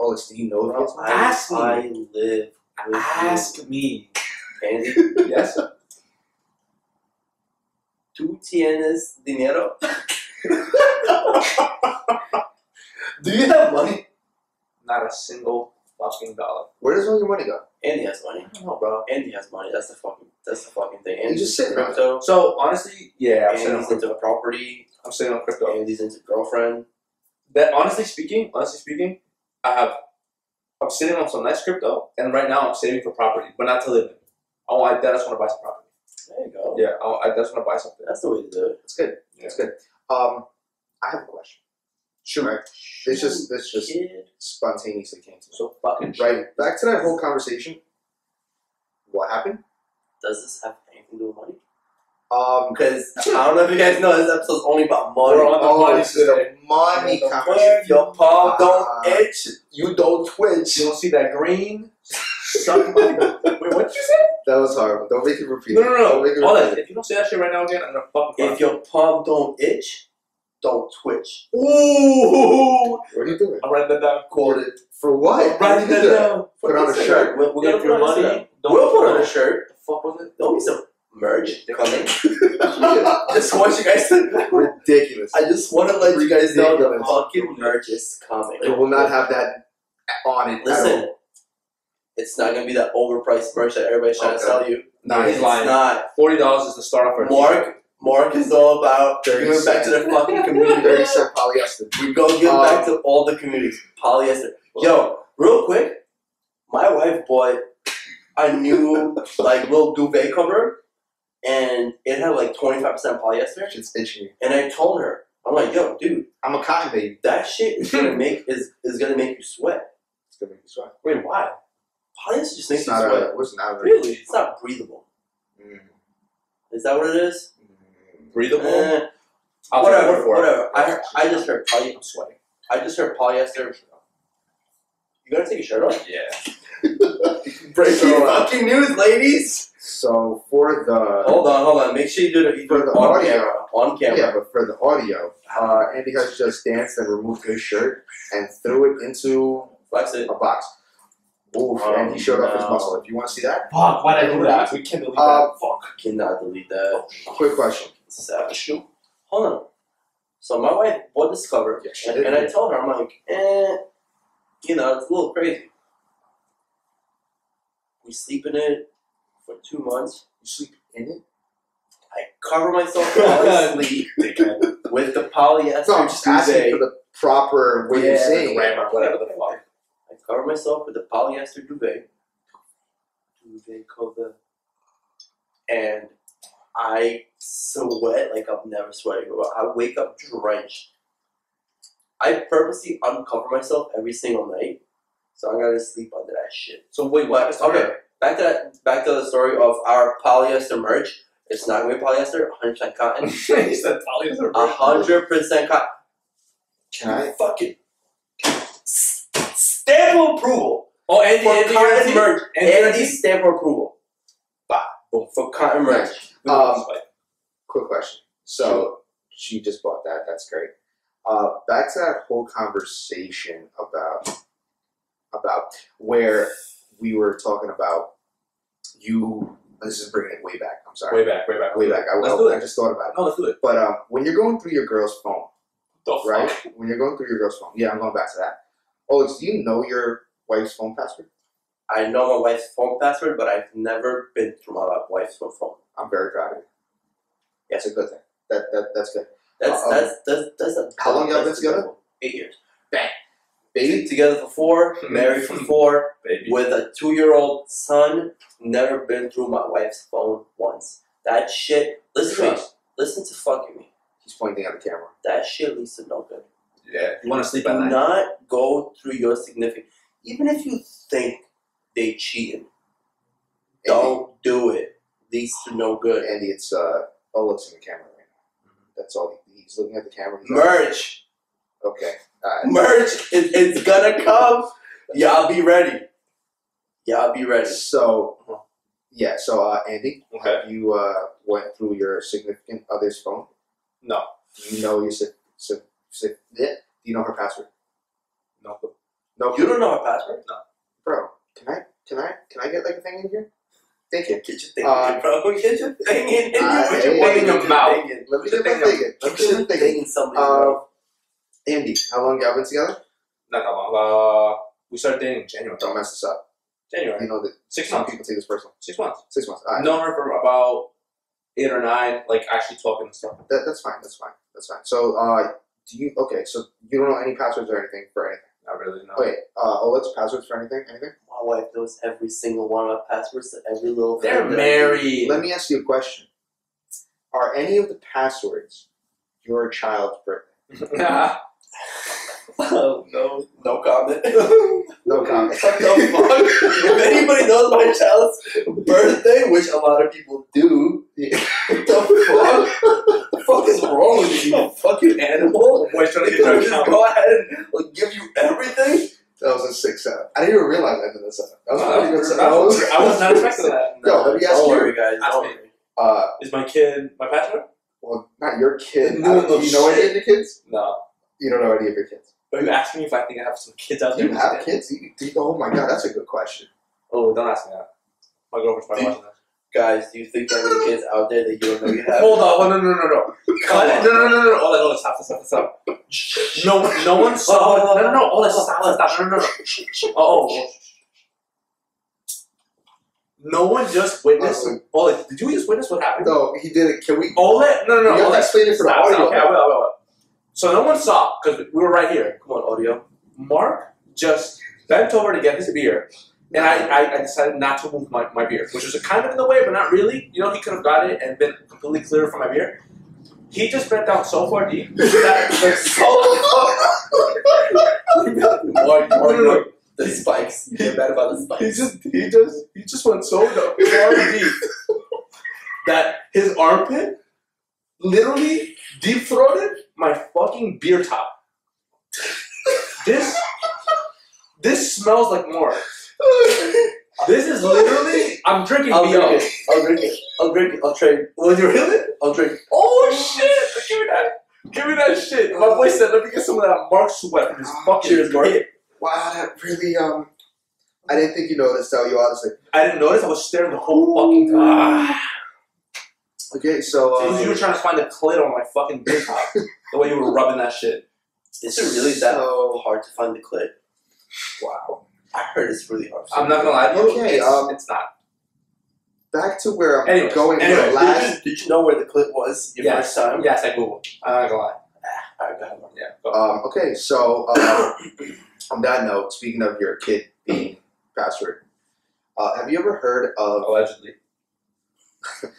Alex, do you know if he has Bro, money? I, Ask me. I live with Ask me. you, Andy. [laughs] Yes. ¿Tú tienes dinero? [laughs] Do you have money? Not a single fucking dollar. Where does all your money go? Andy has money. I don't know, bro. Andy has money. That's the fucking. That's the fucking thing. Andy's just sitting crypto. So honestly, yeah, I'm sitting on Andy's into crypto. property. I'm sitting on crypto. Andy's into girlfriend. That honestly speaking, honestly speaking, I have. I'm sitting on some nice crypto, and right now I'm saving for property, but not to live in. Oh, I, just want to buy some property. There you go. Yeah, I, I just want to buy something. That's the way to do it. That's good. It's good. Um, I have a question. Sure. Right. This just this just Kid. spontaneously came to me. So fucking Right. Back to that whole conversation. What happened? Does this have anything to do with money? Um, Because I don't know if you guys know, this episode's only about money. We're on the oh, money is today. the money Where conversation. your palm don't Ah. itch, you don't twitch. You don't see that green? Suck my. Wait, what did you say? That was horrible. Don't make it repeat. No, no, Don't make it no. Hold on. If you don't say that shit right now again, I'm gonna fucking. If your palm don't itch, don't twitch. Ooh! What are you doing? I'm writing that down. Quote it. For what? I'm writing that did you do down. Put on a Instagram. shirt. We're, we're gonna your money, don't We'll put on a shirt. the fuck was it? There'll be some merch coming. [laughs] just want you guys to. Ridiculous. I just want to let you guys know the fucking merch is coming. It will not have that on it. Listen, it's not gonna be that overpriced merch that everybody's trying to sell you. Nah, he's it's lying. not. Forty dollars is the start off our Mark, Mark is all about giving back to the fucking community. [laughs] Thirty cent polyester. We go give Um, back to all the communities. Polyester. Yo, real quick, my wife bought a new [laughs] like little duvet cover, and it had like twenty five percent polyester. Shit's itching me. And I told her, I'm like, yo, dude, I'm a cotton baby. that shit is gonna [laughs] make is is gonna make you sweat. It's gonna make you sweat. Wait, why? Polyester just makes It's you not sweat. a. What's not Really, it's not breathable. Mm, Is that what it is? Breathable. Eh, I'll take your whatever, it. whatever. I heard, I just heard poly. I'm sweating. I just heard polyester. You gotta take your shirt off. Yeah. Breaking So, uh, fucking news, ladies. So for the Hold on, hold on. Make sure you do it, you do For it the on audio. camera. On camera. yeah, but for the audio, uh, Andy has just danced and removed his shirt and threw it into Flex it. a box. Oof, Oh, and he showed off his no. muscle. If you want to see that, Fuck, why did I do that? We can't delete Uh, that. Fuck. Cannot delete that. quick question. Savage. Hold on. So my wife discover, Yeah, she and, and I told her, I'm like, eh, you know, it's a little crazy. We sleep in it for two months. You sleep in it? I cover myself [laughs] while I sleep with the polyester No, I'm just asking duvet. for the proper way of Yeah, saying it. Grammar, whatever the fuck. [laughs] I cover myself with the polyester duvet. Duvet cover. And I sweat like I've never sweated before. I wake up drenched. I purposely uncover myself every single night. So I'm gonna sleep under that shit. So wait, what? Okay, back to that, back to the story of our polyester merch. It's not gonna be polyester, 100% cotton. [laughs] he said polyester. A hundred percent cotton. Can I? Fucking stamp approval Oh, Andy, for Andy, cotton Andy, merch. Andy, Andy Andy. stamp approval. Bah, boom, for cotton merch. Um, Quick question. So she just bought that. That's great. Uh, back to that whole conversation about about where we were talking about you. This is bringing it way back. I'm sorry. way back, way back, Way back. I, Let's I- do I it. just thought about it. No, let's do it. But um, when you're going through your girl's phone, The right? When you're going through your girl's phone, yeah, I'm going back to that. Alex, do you know your wife's phone password? I know my wife's phone password, but I've never been through my wife's phone. I'm very proud of you. That's a good thing. That, that that's good. That's Uh-oh. that's that's that's a How long y'all been together? Eight years. Bang. Baby, together for four, [laughs] married for four, Baby. with a two-year-old son. Never been through my wife's phone once. That shit. Listen to me. Listen to fucking me. he's pointing at the camera. That shit leads to no good. Yeah. You want to sleep at night? Do not go through your significant. Even if you think they cheated, don't do it. Leads to no good. Andy, it's uh, Alex in the camera right now. That's all. He, he's looking at the camera. He's like, Merch, Okay. Uh, merch is it's gonna come. Y'all be ready. Y'all be ready. so, yeah. So, uh, Andy, Okay. have you uh, went through your significant other's phone? No. Do you know your si- si- si- yeah? Do you know her password? No. No. You don't know her password? No. bro. Can I? Can I? Can I get like a thing in here? Thank you. Get your thing Uh, in, bro. Get your thing in. You uh, put [laughs] your hey, thing in [laughs] hey, your mouth. thing in. Let me Put get the my thing thing in. Let me Get get your thing thing in. in something, Uh. Andy, how long y'all been together? Not that long. Uh, we started dating in January. Don't mess this up. January. You know that Six some months. people take this personal. Six months. Six months. All right. Known her for about eight or nine, like actually talking and stuff. That, that's fine. That's fine. That's fine. So, uh, do you? Okay. So you don't know any passwords or anything for anything. Not really, no. Wait. Uh, Oleg's passwords for anything? Anything? My wife knows every single one of my passwords to every little thing. They're thing that I do. married. Let me ask you a question. Are any of the passwords your child's birthday? [laughs] [laughs] Oh, no, no comment. [laughs] No comment. What the fuck? if anybody knows my child's birthday, which a lot of people do, what the fuck? The fuck is wrong with you, you [laughs] fucking animal? Boy's trying to They get could your just account. go ahead and like, give you everything. That was a six setup. I didn't even realize I did that setup. That was a pretty good I setup. was, I was not expecting that. [laughs] Yo, let me ask don't you. worry, guys. Ask me. Uh, Is my kid my password? well, not your kid. No, [laughs] I don't- no do you know any of your kids? No. You don't know any of your kids. Are you asking me if I think I have some kids out Do there? you have kids? You, you- oh my god, that's a good question. Oh, don't ask me that. My girlfriend's probably watching this. Guys, do you think there are any kids out there that you don't know you have? Hold on, no, no, no, no, no. Cut it. No, no, no, no, no. Hold on, hold on, stop, stop, stop. No, no one saw. Oh, No, no, no. Hold on, stop, stop, stop. No, no, no. Oh, oh. No one just witnessed. Oh, Oh, did you just witness what happened? No, he did it. Can we? Olet? No, no, no. You have to explain it for the audio. Okay, I will, I will. So no one saw because we were right here. Come on, audio. Mark just bent over to get his beer, and I, I, I decided not to move my, my beer, which was kind of in the way, but not really. You know, he could have got it and been completely clear from my beer. He just bent down so far deep that Mark, Mark, No, no, no. Mark, the spikes. You're bad about the he spikes. just he just he just went so far deep [laughs] that his armpit literally deep throated my fucking beer top. This this smells like more. [laughs] This is literally I'm drinking I'll drink it. I'll drink it. I'll drink it. I'll trade. Was you really? I'll drink it. Oh shit! Give me that. Give me that shit. My boy said, "Let me get some of that Mark sweat from his fucking Cheers, Mark. pit." Wow, that really um. I didn't think you noticed how you honestly. I didn't notice. I was staring the whole fucking time. Okay, so Because you were um, trying to find the clit on my fucking dick hop. [laughs] the way you were rubbing that shit. Is it really that So- hard to find the clip? Wow. I heard it's really hard. I'm not gonna lie to you. Okay, it's, um, it's not. back to where I'm Anyways, going. anyways, Did last, you, did you know where the clip was your Yes. first time? Yes, I googled. I'm not gonna lie. Alright, go Yeah. Go. Um, okay, so uh, [coughs] on that note, speaking of your kid being [coughs] password, uh, have you ever heard of? Allegedly. [laughs]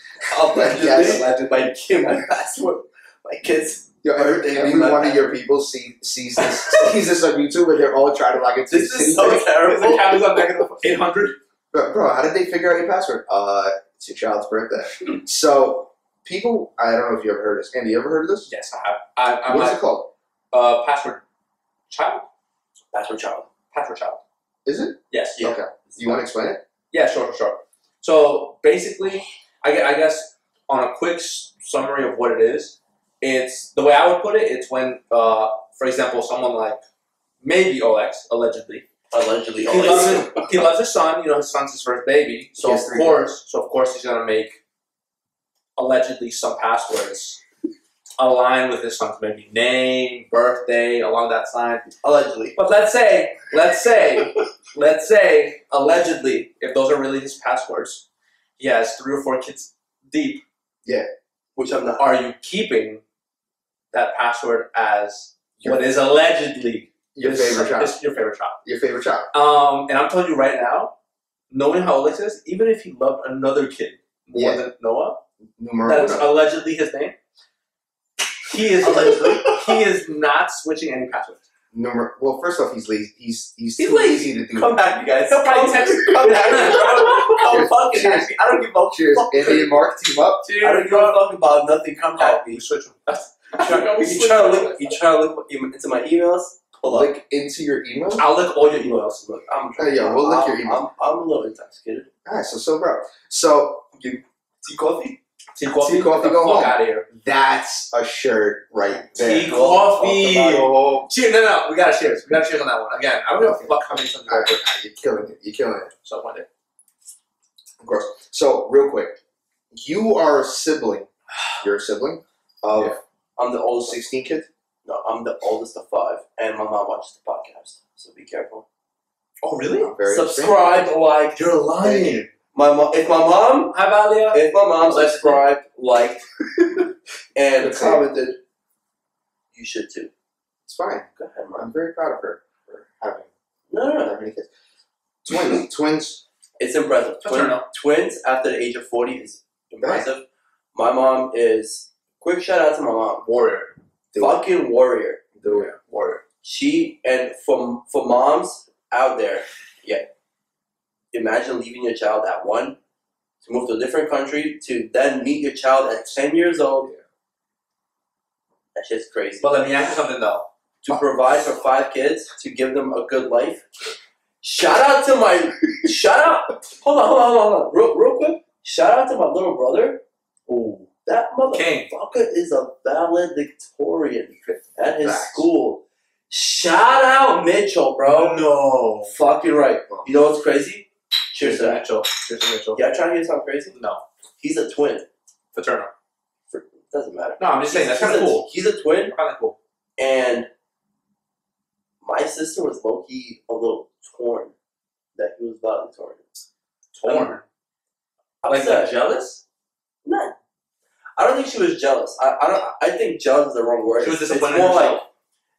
Allegedly, Yes. allegedly, my kid, my password, my kids. You know, every, every be my one of your people see, sees this [laughs] sees this on YouTube, and they're all trying to log into This the is same so thing. His terrible. account is on negative 800. Bro, bro, how did they figure out your password? Uh, it's your child's birthday. [laughs] so people, I don't know if you ever heard of this. Andy, you ever heard of this? Yes, I have. I, I'm what is not, it called? uh, password child? Password child. Password child. Is it? Yes. Yeah. Okay. Do you want to explain it? Yeah, sure, sure, sure. So basically, I, I guess on a quick summary of what it is, it's the way I would put it. It's when, uh, for example, someone like maybe Olex allegedly Allegedly. he always. loves his, he loves his son. You know, his son's his first baby. So of course, so of course he's gonna make allegedly some passwords align with his son's maybe name, birthday, along that line. Allegedly. But let's say, let's say, let's say, allegedly, if those are really his passwords, he has three or four kids deep. Yeah. Which I'm not. Are you keeping that password as what is allegedly Your favorite child. your favorite child? Your favorite child. Um, and I'm telling you right now, knowing how Alex is, even if he loved another kid more Yeah. than Noah, Numero that's allegedly his name. He is allegedly he is not switching any passwords. Numero. Well, first off, he's lazy. He's he's, He's too lazy. lazy to do. Come back, you guys. He'll probably Come, back. Come [laughs] Cheers. fucking Cheers. at me. I don't give a Cheers. fuck. Andy and Mark team up. I don't give a fuck about nothing. Come back, Oh, me. switch. [laughs] You try, you try to look. You try to look into my emails. Pull up. Lick into your email. I'll lick all your emails. Look, I'm. Oh, yeah, we'll lick I'm, your email. I'm, I'm a little intoxicated. All right, so so bro. So you Tea coffee. Tea coffee. Tea coffee, go home. out of here. that's a shirt right there. Tea coffee. Cheers. No, no, we gotta cheers. We gotta cheers on that one. Again, I don't give a fuck how many times all I right, go. all right, you're killing it. You're killing it. So one day. Of course. So real quick, you are a sibling. You're a sibling of Yeah. I'm the oldest. 16 kid. No, I'm the oldest of five, and my mom watches the podcast, so be careful. Oh really? Very Subscribe, like. You're lying. My mom. If my mom. Hi Valia. If my mom Allegedly. subscribed, liked, [laughs] and Good for you. commented, you should too. It's fine. Go ahead, Mark. I'm very proud of her for having No, no, no. that many kids. Twins. [laughs] twins. It's impressive. That's Twin, twins after the age of 40 is impressive. My mom is, quick shout out to my mom, Warrior. Do it. fucking warrior. Do it. Warrior. She, and for, for moms out there, yeah, imagine leaving your child at one to move to a different country to then meet your child at 10 years old. That shit's crazy. But let me ask you something though. to provide for five kids, to give them a good life. Shout out to my, [laughs] shout out, hold on, hold on, hold on, hold on. Real, real quick. Shout out to my little brother. Ooh. That motherfucker is a valedictorian at his Facts. school. Shout out Mitchell, bro. No. Fucking right. You know what's crazy? Cheers to that. Mitchell. Cheers to Mitchell. Y'all trying to hear something crazy? No. He's a twin. Fraternal. Doesn't matter. No, I'm just saying that's kind of a- cool. He's a twin, Kind of cool. and my sister was low key a little torn that he was valedictorian. Torn. Like, Upset. jealous? No. I don't think she was jealous. I, I don't. I think jealous is the wrong word. She was It's- disappointed It's more herself. like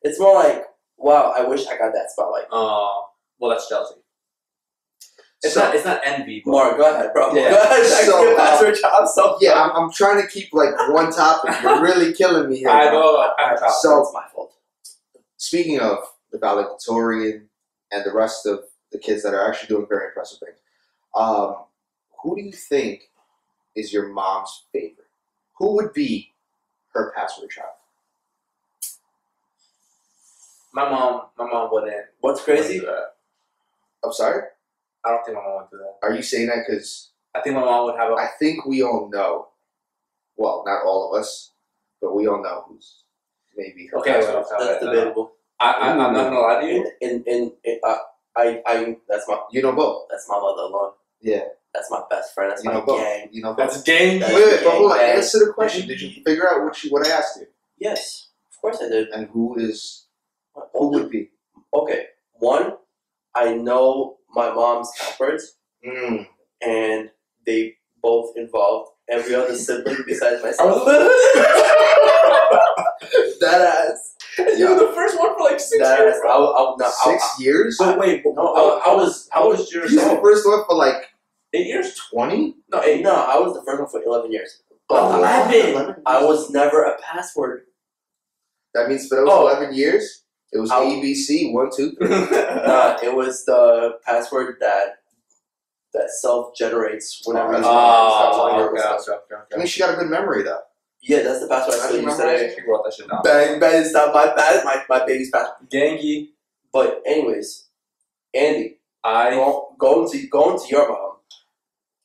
it's more like wow. I wish I got that spotlight. Uh, well, that's jealousy. It's So- not. It's not envy. But Mark, go ahead, bro. Yeah. [laughs] Go ahead. I So, can uh, pass her job. So Yeah, I'm, I'm trying to keep like one topic. [laughs] You're really killing me here. I bro. go. I go. So- it's my fault. Speaking of the valedictorian and the rest of the kids that are actually doing very impressive things, um, who do you think is your mom's favorite? Who would be her password child? My mom. My mom wouldn't. What's crazy? wouldn't do that. I'm sorry. I don't think my mom would do that. Are you saying that because I think my mom would have a. I think we all know? Well, not all of us, but we all know who's maybe her Okay, password. well, That's okay, no, no. debatable. I, I, I'm not gonna lie to you. In in in, in uh, I, I, that's my, You know both. that's my mother-in-law. Yeah. That's my best friend. That's You my know both. gang. You know both. That's game. That's Wait, wait, but hold on. gang, gang. Answer the question. Did you figure out what you, what I asked you? Yes, of course I did. And who is who would be? Okay, one, I know my mom's efforts, Mm. and they both involved every other sibling besides myself. [laughs] that ass. You were the first one for like six That years, ass. I, bro. I, no, I, Six years? But wait, but No, no, I- how was how was your He's the first one for like eight years? twenty. No, eight. no, I was the first one for eleven years. But Oh, eleven. I was never a password. That means for those Oh. eleven years, it was I- ABC one two three. [laughs] Nah, it was the password that that self generates whenever oh, you Oh, start Oh, logging okay, okay, okay, I mean, she got a good memory though. Yeah, that's the password I still use today. She wrote that shit down. Bang bang, stop my pass, my my baby's password. Gangy. But anyways, Andy, I go, going to going to your mom.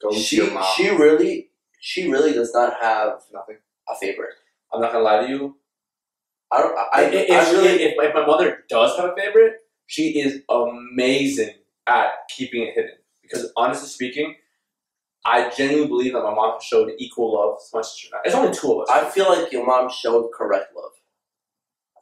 Go she to your mom. she really she really does not have Nothing. a favorite. I'm not gonna lie to you. I don't. I, I, if, if, I really. if, if my mother does have a favorite, she is amazing at keeping it hidden. Because honestly speaking, I genuinely believe that my mom has showed equal love to my sister. It's only two of us. I feel like your mom showed correct love.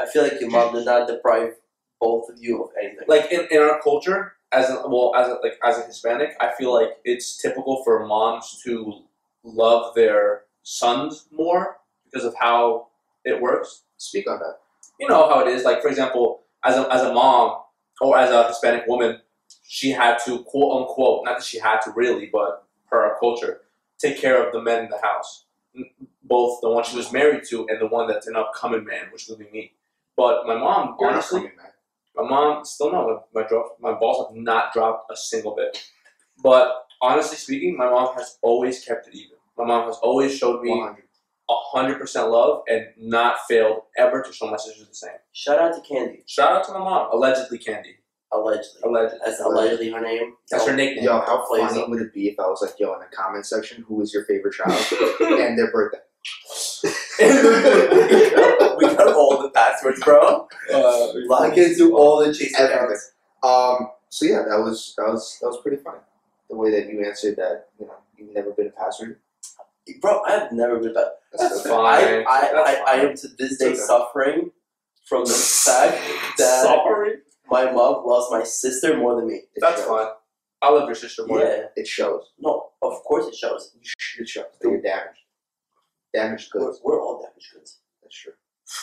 I feel like your mom did not deprive both of you of anything. like in, in our culture, as a, well as a, like as a Hispanic, I feel like it's typical for moms to love their sons more because of how it works. Speak on that. you know how it is. Like for example, as a as a mom or as a Hispanic woman, she had to quote unquote not that she had to really, but per our culture, take care of the men in the house, both the one she was married to and the one that's an upcoming man, which would be me. But my mom, You're honestly. My mom still not my my drop my balls have not dropped a single bit. But honestly speaking, my mom has always kept it even. My mom has always showed me 100. hundred percent love and not failed ever to show my sisters the same. Shout out to Candy, Shout out to my mom, allegedly Candy. allegedly. Allegedly. That's allegedly her name. That's her oh, nickname. Yo, how Plays funny up. would it be if I was like, yo, in the comment section, who is your favorite child [laughs] and their birthday? [laughs] [laughs] we [laughs] all the passwords, bro. Uh, Log into all the chase Everything. accounts. Um. So yeah, that was that was that was pretty funny. The way that you answered that, you know, you've never been a password. Bro, I've never been that. That's fine. I, I, That's I, I am to this day okay. suffering from the fact that Sorry. my mom loves my sister more than me. It That's shows. fine. I love your sister more. Yeah. It shows. No, of course it shows. It shows that you're damaged. Damaged We're, goods. we're all damaged goods. That's true.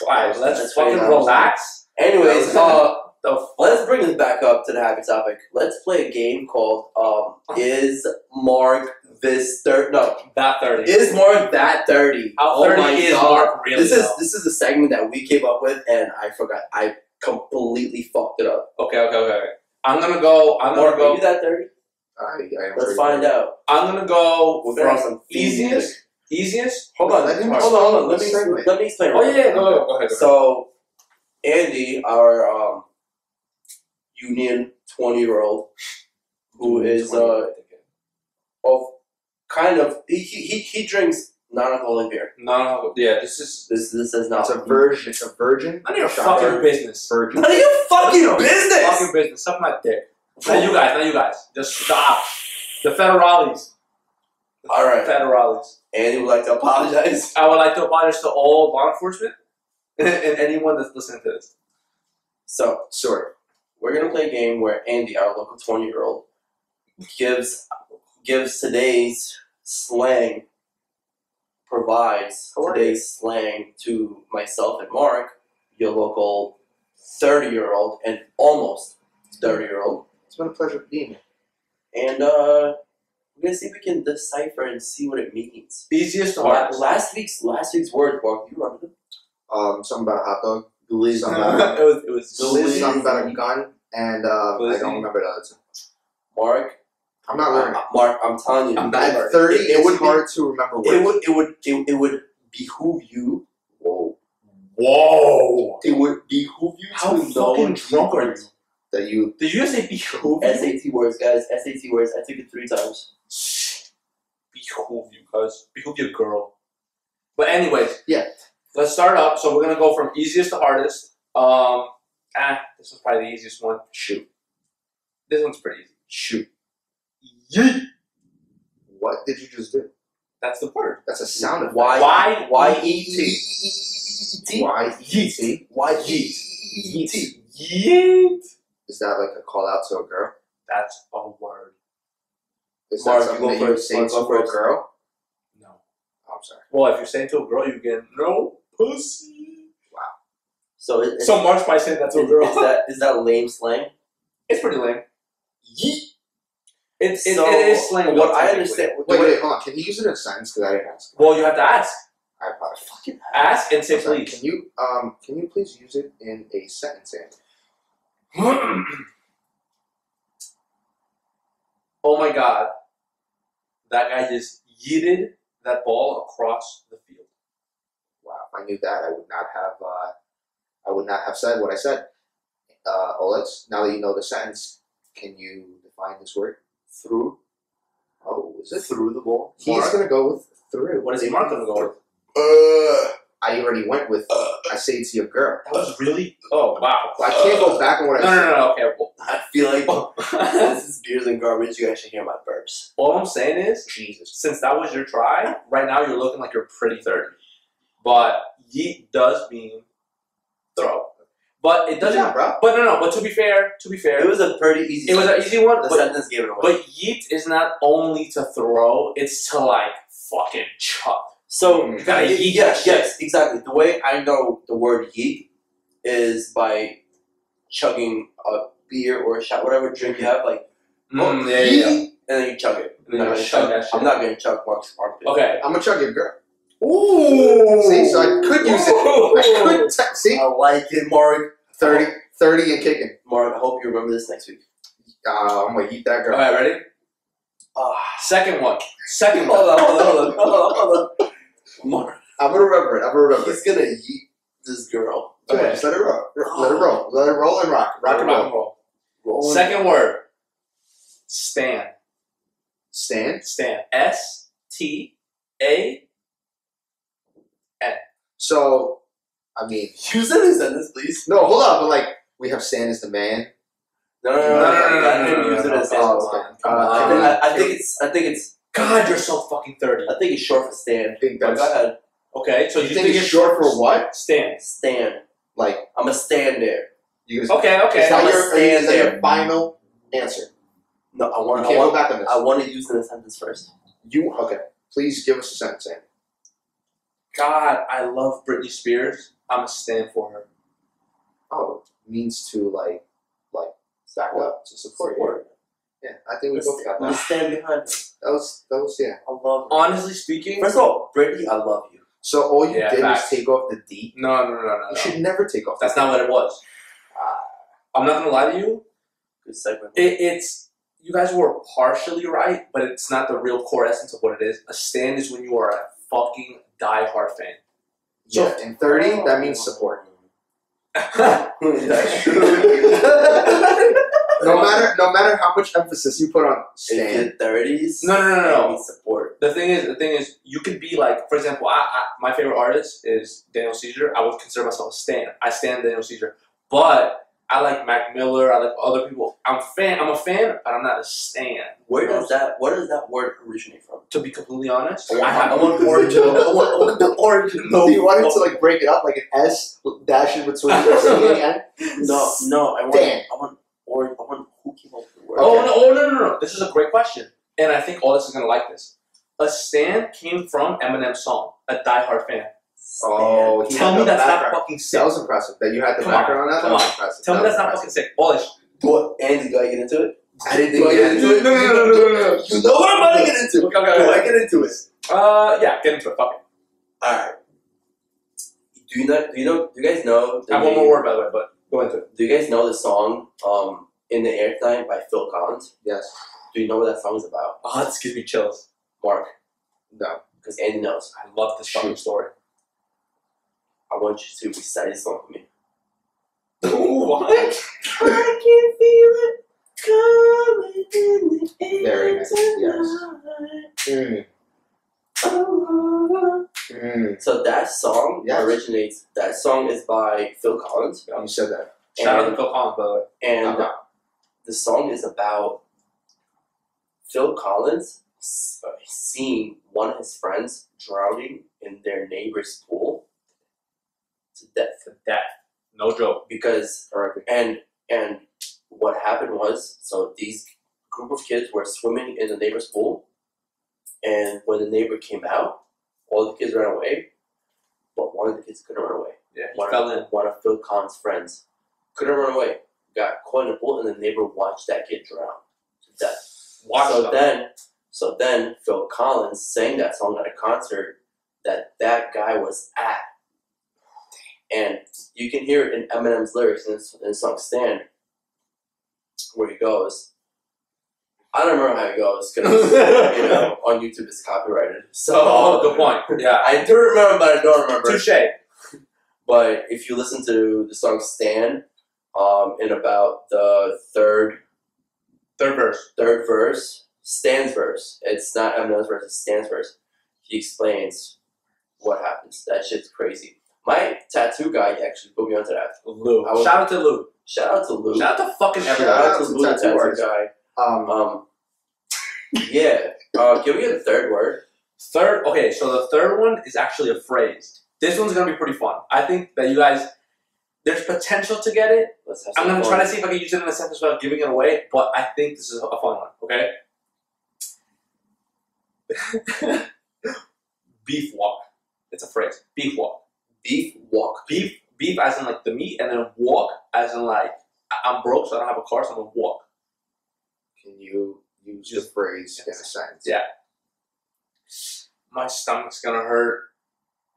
Alright, let's That's fucking relax. Anyways, [laughs] uh, The f- let's bring this back up to the happy topic. Let's play a game called um, [laughs] Is Mark This Third? No, that thirty. Is Mark That Thirty? How oh thirty my is God. Mark really? This is though? this is the segment that we came up with, and I forgot. I completely fucked it up. okay, okay, okay. I'm gonna go. I'm Mark, gonna are you that thirty? I, I am Let's find good. out. I'm gonna go We're from some easy easiest. Easiest. Hold on, Let him hold on, hold on. Let me explain the segment. let me explain. Oh yeah, yeah. quick. Go, go, go ahead. So, Andy, our um, Union twenty-year-old, who is uh, of kind of he he, he, he drinks non-alcoholic beer. no, no, yeah. This is This this is not It's a virgin. It's a virgin. none of your shot fucking beer. business. Virgin. None of your fucking Fucking business. Fucking business. Suck my dick. Not you guys. Not you guys. Just stop. The federales. All right, Federales. Andy would like to apologize. I would like to apologize to all law enforcement [laughs] and anyone that's listening to this. So Sorry. we're gonna play a game where Andy, our local twenty-year-old, gives gives today's slang provides today's slang to myself and Mark, your local thirty-year-old and almost thirty-year-old, It's been a pleasure being here. and uh, we're gonna see if we can decipher and see what it means. Easiest to La- hardest. last week's last week's word, Mark. You remember them? Um, something about a hot dog. Glizzy. Something [laughs] about, it was. It was. Glizzy. something about a gun, and uh, I don't remember the other two. Mark, I'm not learning. uh, Mark, I'm telling you, I'm not At 30, It- it it's would be- hard to remember it would it would it, it would behoove you. Whoa. Whoa. It would behoove you How to know fucking drunk are you? that you Did you just say behoove? you? SAT words, guys. SAT words. I took it three times. Behoove you, cuz. Behoove you, girl. But anyways. Yeah. Let's start up. So we're gonna go from easiest to hardest. Um. Ah, this is probably the easiest one. shoot. This one's pretty easy. Shoot. Yeet. What did you just do? That's the word. That's a sound effect. Why? Y Y E E T. Y E T. Y. E T. Yeet. Is that like a call out to a girl? That's a word. Is Mark, that you something go that you would first. say Mark, to a girl? No. Oh, I'm sorry. Well, if you're saying to a girl, you get no pussy. Wow. So it, So Mark's probably saying that to a girl. is that is that lame slang? it's pretty lame. Yeet. It's it, So, it is slang. What I understand. Wait, wait, hold on. Can you use it in a sentence? Because I didn't ask. Well, you have to ask. I apologize. Fucking Ask and say I'm please. Can you um can you please use it in a sentence, Andy? [clears throat] oh my god. That guy just yeeted that ball across the field. Wow, if I knew that, I would not have. Uh, I would not have said what I said. Uh, Olex, now that you know the sentence, can you define this word? through Oh, is it? through the ball. He's gonna go with through. What is Mark gonna go with? Uh, I already went with. I say it's your girl. That was really. Oh wow. I can't go back on what I no, said. no, no. Okay. Well, I feel like [laughs] this is beers and garbage. You guys should hear my burps. all I'm saying is, Jesus. since that was your try, right now you're looking like you're pretty thirty. But yeet does mean throw. But it doesn't. job, bro. But no, no. But to be fair, to be fair, It was a pretty easy. it was an easy one. The But, sentence gave it away. but yeet is not only to throw; it's to like fucking chuck. So You gotta yeet yes, yes, exactly. The way I know the word yeet is by chugging a beer or a shot, whatever drink you have, like, Mm, yeah, yeah, yeah. yeet, and then you chug it. And then I'm you not chug gonna that shit. I'm not gonna chug Mark's armpit. Okay. I'm gonna chug your girl. Ooh. See, so I could use it. I could te- see I like it, Mark. 30, 30 and kicking. Mark, I hope you remember this next week. Uh, I'm gonna eat that girl. All right, ready? Ah, Second one. Second hold one. on, hold on, hold on, hold on, hold on. I'm gonna remember it. I'm gonna remember it. he's gonna yeet this girl. Okay. just let it roll. Let it roll. Let it roll and rock. Rock and roll. roll. Rolling. Second word. Stan. Stand. Stan. S T A. So, I mean, Use it in a sentence, please. no, hold on. But like, we have Stan as the man. No, no, no, No, no, no, no, no, I no, didn't no, use it no, as no, a Oh, sentence. okay. Come Uh, I on. think, I, I think it's, I think it's, God, you're so fucking thirty. I think it's short for Stan. I think that's. go ahead, Okay, so You think it's short for what? Stan. Stan. Like, I'm a stand there. You gonna, okay, okay. Is that I'ma your, stand is that your there. final answer? No, I You want, I can't go want, back on this. I want to use the in sentence first. You okay? Please give us a sentence, Andy. God, I love Britney Spears. I'm a stand for her. Oh, means to like, like back up to support. you. Yeah, I think we both got let's that. stand behind her. That was that was yeah. I love her. Honestly speaking, First of all, Britney, I love you. So all you Yeah, did facts. was take off the D. no, no, no, no, no. You should never take off. That's the not what it was. Ah. I'm not gonna lie to you. Good segment. It, it's you guys were partially right, but it's not the real core essence of what it is. A stand is when you are a fucking diehard fan. D. Yeah, in thirty, that means oh. support. [laughs] That's true. [laughs] No matter no matter how much emphasis you put on stand. thirties, No, no, no, no, no. support. The thing is, the thing is, you could be like, for example, I, I my favorite artist is Daniel Caesar. I would consider myself a stan. I stand Daniel Caesar, but I like Mac Miller. I like other people. I'm fan. I'm a fan, but I'm not a stan. Where You know does that? Where does that word originate from? To be completely honest, I want, I have I want origin. I [laughs] want, I want the [laughs] origin. Do you want it to like break it up like an S dash in between the C and N? No, no. I want. Dan. I want. Or I want. Who came up with the word? Oh no, oh no, no, no! This is a great question, and I think all this is gonna like this. A stan came from Eminem's song, a diehard fan. Oh, Tell me the that's not fucking sick. That was impressive. That you had the Come on, background on that. come that was on. impressive. Tell me that's was not fucking sick. All this. Do I, Andy, do I get into it? I didn't Do think I you get into it? No, no, no, no, no, no, no. You know what I'm about to get into. Okay, okay, Do okay. I get into it? Uh, yeah, get into it. Fuck it. All right. Do you know? Do you know? Do you guys know? I have one more word by the way, but go into it. Do you guys know the song um, "In the Air Tonight" by Phil Collins? Yes. Do you know what that song is about? Oh, [laughs] this gives me chills. Mark, No. because Andy knows. I love this fucking story. I want you to recite this song for me. what? I can feel it coming in the air Very nice, yes. Mm. Oh. Mm. So that song Yes. originates. That song is by Phil Collins, You said that. Shout out And- to Phil Collins, by the way. and Uh-huh. The song is about Phil Collins uh, seeing one of his friends drowning in their neighbor's pool to death To death. No joke. because and and what happened was so these group of kids were swimming in the neighbor's pool and when the neighbor came out all the kids ran away but one of the kids couldn't run away Yeah, he one, fell of, in. one of Phil Collins' friends couldn't run away got caught in the pool and the neighbor watched that kid drown to death Watch so them. then so then Phil Collins sang that song at a concert that that guy was at and you can hear it in Eminem's lyrics in, the song Stan, where he goes. I don't remember how he goes because you know [laughs] on YouTube it's copyrighted. So oh, oh, good point. Yeah. I do remember, but I don't remember. Touche. But if you listen to the song Stan, um, in about the third Third verse. third verse, Stan's verse. It's not Eminem's verse, it's Stan's verse. He explains what happens. That shit's crazy. My tattoo guy actually put me onto that. Lou. Was- Shout out to Lou. Shout out to Lou. Shout out to fucking everyone. Shout out to to Lou, the tattoo tattoo guy. Um, Um, yeah. Uh, can we get a third word? Third, okay, so the third one is actually a phrase. This one's gonna be pretty fun. I think that you guys, there's potential to get it. Let's have I'm gonna fun. try to see if I can use it in a sentence without giving it away, but I think this is a fun one. Okay. [laughs] beef walk. It's a phrase. Beef walk. beef walk. Beef, beef as in like the meat, and then walk as in like I- I'm broke, so I don't have a car, so I'm gonna walk. can you use Just- the phrase in a sentence? Yeah. My stomach's gonna hurt.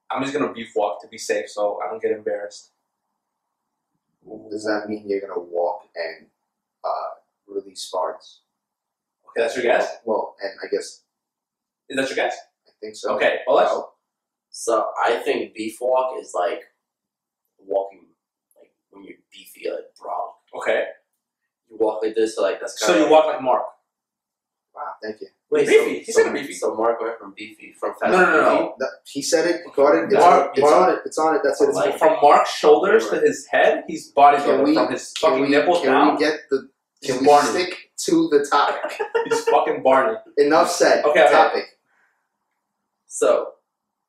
I'm just gonna beef walk to be safe, so I don't get embarrassed. Does that mean you're gonna walk and uh, release farts? Okay, that's your guess. Well, and I guess Is that your guess? I think so. Okay, well, let's. Well, So I think beef walk is like walking, like when you're beefy, like brolic. Okay. You walk like this, so like that's kind So of. you walk like Mark. wow, thank you. Wait, Beefy. So, He so, said beefy. So Mark went from beefy from fast. No, no, no, no. That- he said it. Got it. It's, Mark- it's Mark- on it. It's on it. That's it. It's Like- From Mark's shoulders to his head, he's bodybuilding. Can we- From his can fucking we, nipples can down, we get the? he's Can we Barney. stick to the topic? [laughs] He's fucking Barney. Enough said. Okay, okay. Topic. So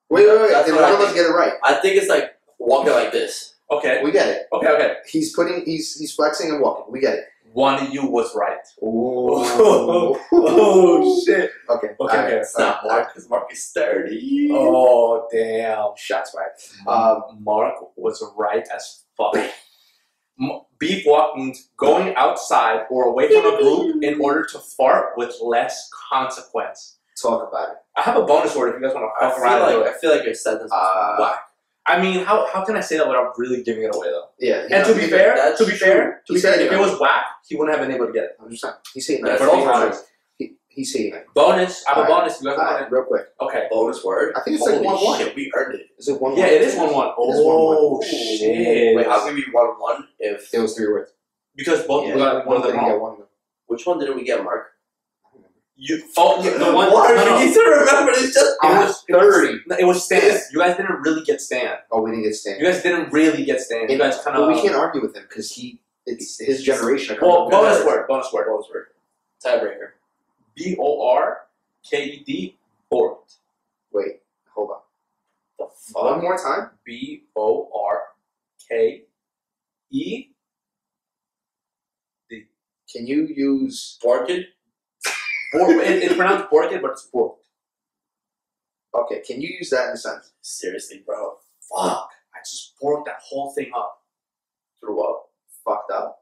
Wait, wait, wait. That's Did one of us get it right? I think it's like walking like this. Okay. We get it. Okay, okay. He's putting. He's he's flexing and walking. We get it. One of you was right. Ooh. [laughs] Oh, shit. Okay. Okay, alright, okay. It's not Mark because Mark is thirty. Oh, damn. Shots fired. Um, Mark was right as fuck. M- Beef walk means going outside or away from a group in order to fart with less consequence. Talk about it. I have a bonus word if you guys want to I fuck feel around like. I feel like your sentence was Uh, whack. I mean, how, how can I say that without really giving it away though? Yeah. And to be fair, that's to be fair, to be He's fair, hating if it was whack, he wouldn't have been able to get it. I'm just saying. He's hating. That's on But both He, he's hating. on it. Bonus. I have a Alright. bonus. You guys want Alright, real quick. Okay. Bonus word. I think it's like Holy one one. shit, we earned it. Is it one? Yeah, one? it is one one. It is one one. Oh shit! Wait, how can we one one if It was three words. Because both Yeah. we got one of them wrong. one of them. which one didn't we get, Mark? You oh yeah, the one. Mark, no, no. you need to remember this. Just [laughs] It was it was- thirty. It was Stan. You guys didn't really get Stan. Oh, we didn't get Stan. You guys didn't really get Stan. You guys kind of. we can't argue with him because he. It's his generation. Well, bonus ahead. word. Bonus word. bonus word. Tiebreaker. B O R K E D. Borked. Wait, hold on. The One more time. B O R K E. Can you use? Orchid. Bork. it, it's pronounced Borked, but it's Borked. Okay, can you use that in a sentence? Seriously, bro. Fuck! I just borked that whole thing up. Threw up. Fucked up.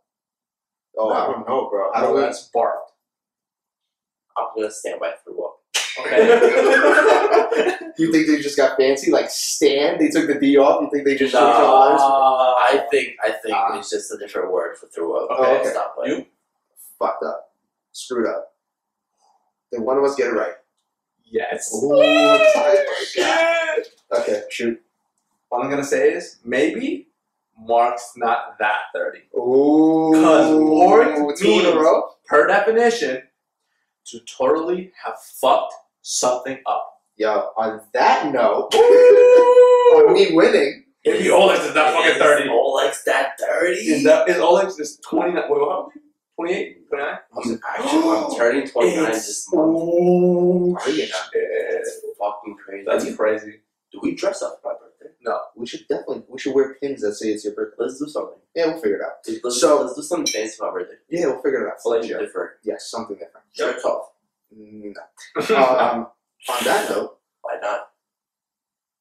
Oh, No. I don't know, bro. How No, do we? that's barked. I'm gonna stand by threw up. Okay. [laughs] you think they just got fancy? Like stand? They took the D off. You think they just changed all the letters? I think I think Ah. it's just a different word for threw up. Okay. okay. Stop playing. You? Fucked up. Screwed up. Did one of us get it right? yes. Ooh, tiebreaker. Okay, shoot. All I'm gonna say is maybe Mark's not that dirty. Ooh. 'Cause borked two in a means- row. Per definition, to totally have fucked something up. Yo, on that note, [laughs] on me winning, Maybe Olex is that fucking Is dirty. Olex that dirty? Is that is Olex is twenty nine? Wait, what? 28, 29? I'm actually I'm turning 29 It's- this month. Oh, Are you not? It's fucking crazy. That's crazy. Do we dress up for my birthday? No. We should definitely we should wear pins that say it's your birthday. Let's do something. Yeah, we'll figure it out. Let's, let's, So- let's do something fancy for my birthday. Yeah, we'll figure it out. Something Fellatio. different. Yes, something different. Shirt off. No. [laughs] um, on that note, Why not?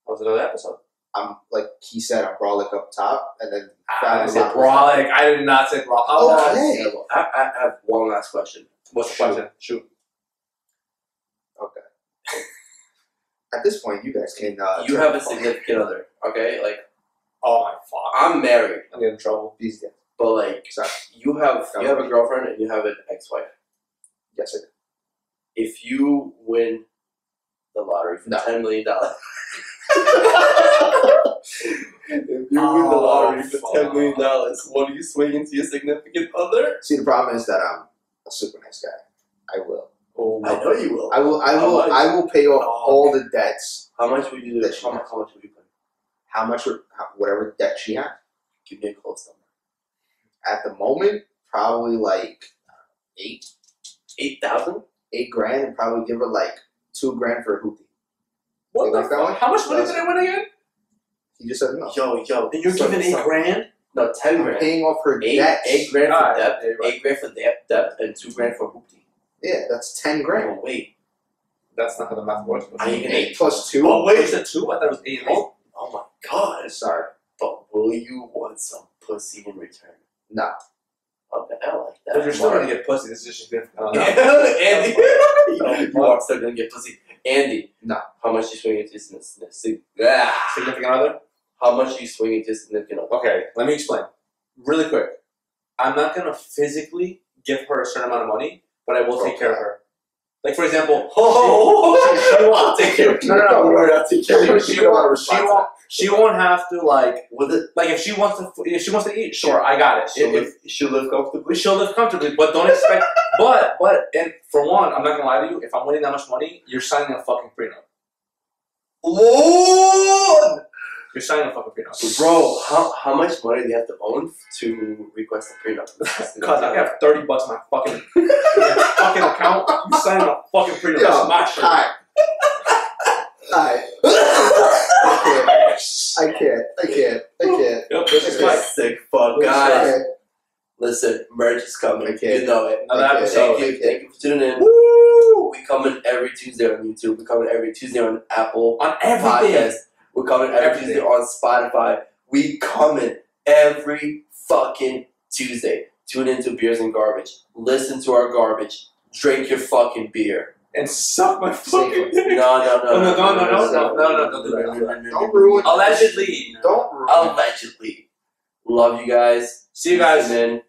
That was another episode. I'm like he said, I'm brolic up top, and then I Fat said Rock. brolic. I did not say brolic. How Okay. I, I, I have one last question. What's the question? Shoot. Okay. [laughs] At this point, you guys can. Uh, you have a the phone- significant other, okay? Like Oh my fuck. I'm married, I'm getting in trouble. These days. but like Sorry. you have you have a girlfriend and you have an ex-wife. Yes, I do. If you win the lottery for No. ten million dollars. [laughs] if you win the Oh, lottery for fuck. ten million dollars, what do you swing into your significant other? See, the problem is that I'm a super nice guy. I will. Oh I know you will. I will. I How will. I will pay off Oh. all the debts. How much would you do? That How much, how much would you put? How much? would- How, whatever debt she has Give me a close number. at the moment, probably like eight, Eight thousand. eight grand, and probably give her like two grand for a hoopty. What You the like that fuck? one? How much money That's- did I win again? He just said no. Yo, yo. And you're son, giving eight son. grand? No, ten I'm grand. paying off her Eight, debts. eight grand for Alright, debt. right. Eight grand for debt, debt, and two grand for hoopty. Yeah, that's ten grand. Oh wait. That's not how the math works. Are you gonna- Eight plus two. Oh wait, you said two? I thought it was eight. Oh, oh my god. Sorry. But will you want some pussy in return? No. Okay, I like that. Because you're still gonna get pussy. This is just different. [laughs] Uh, Andy, [laughs] you, you are still gonna get pussy. Andy, No. How much you swinging to your significant ah, Significant other? How much you swinging to your significant other? Okay, let me explain. Really quick. I'm not gonna physically give her a certain amount of money, but I will take care of her. Like for example, Oh, [laughs] she, she I'll won't take care of [laughs] No, no, no. Right, I'll take care she, you. [laughs] she won't she won't she won't have to like With it, like if she wants to if she wants to eat, sure, I got it. she'll If, live, she'll live comfortably. she'll live comfortably, but don't expect. But but and for one, I'm not gonna lie to you. If I'm winning that much money, you're signing a fucking prenup. Lord! You're signing a fucking prenup. Bro, how, how much money do you have to own to request a prenup? [laughs] Cause I have thirty bucks in my fucking [laughs] my fucking account. You signing a fucking prenup? Yo, That's my shit. Alright. [laughs] Alright. I can't. I can't. I can't. Yep, this is sick fuck, I guys. Listen, merch is coming. Okay. You know it. another Okay. Thank you, thank you for tuning in. Woo! We coming every Tuesday on YouTube. We coming every Tuesday on Apple On everything. Podcast. We're coming every Everything. Tuesday on Spotify. We coming every fucking Tuesday. Tune into Beers and Garbage. Listen to our garbage. Drink your fucking beer. And suck my fucking dick. No, no, no, No, no, no, no, no, no, no, don't do that. no, no, no, Don't ruin. Allegedly. Don't ruin. Allegedly. Love you guys. See you guys. Listen in.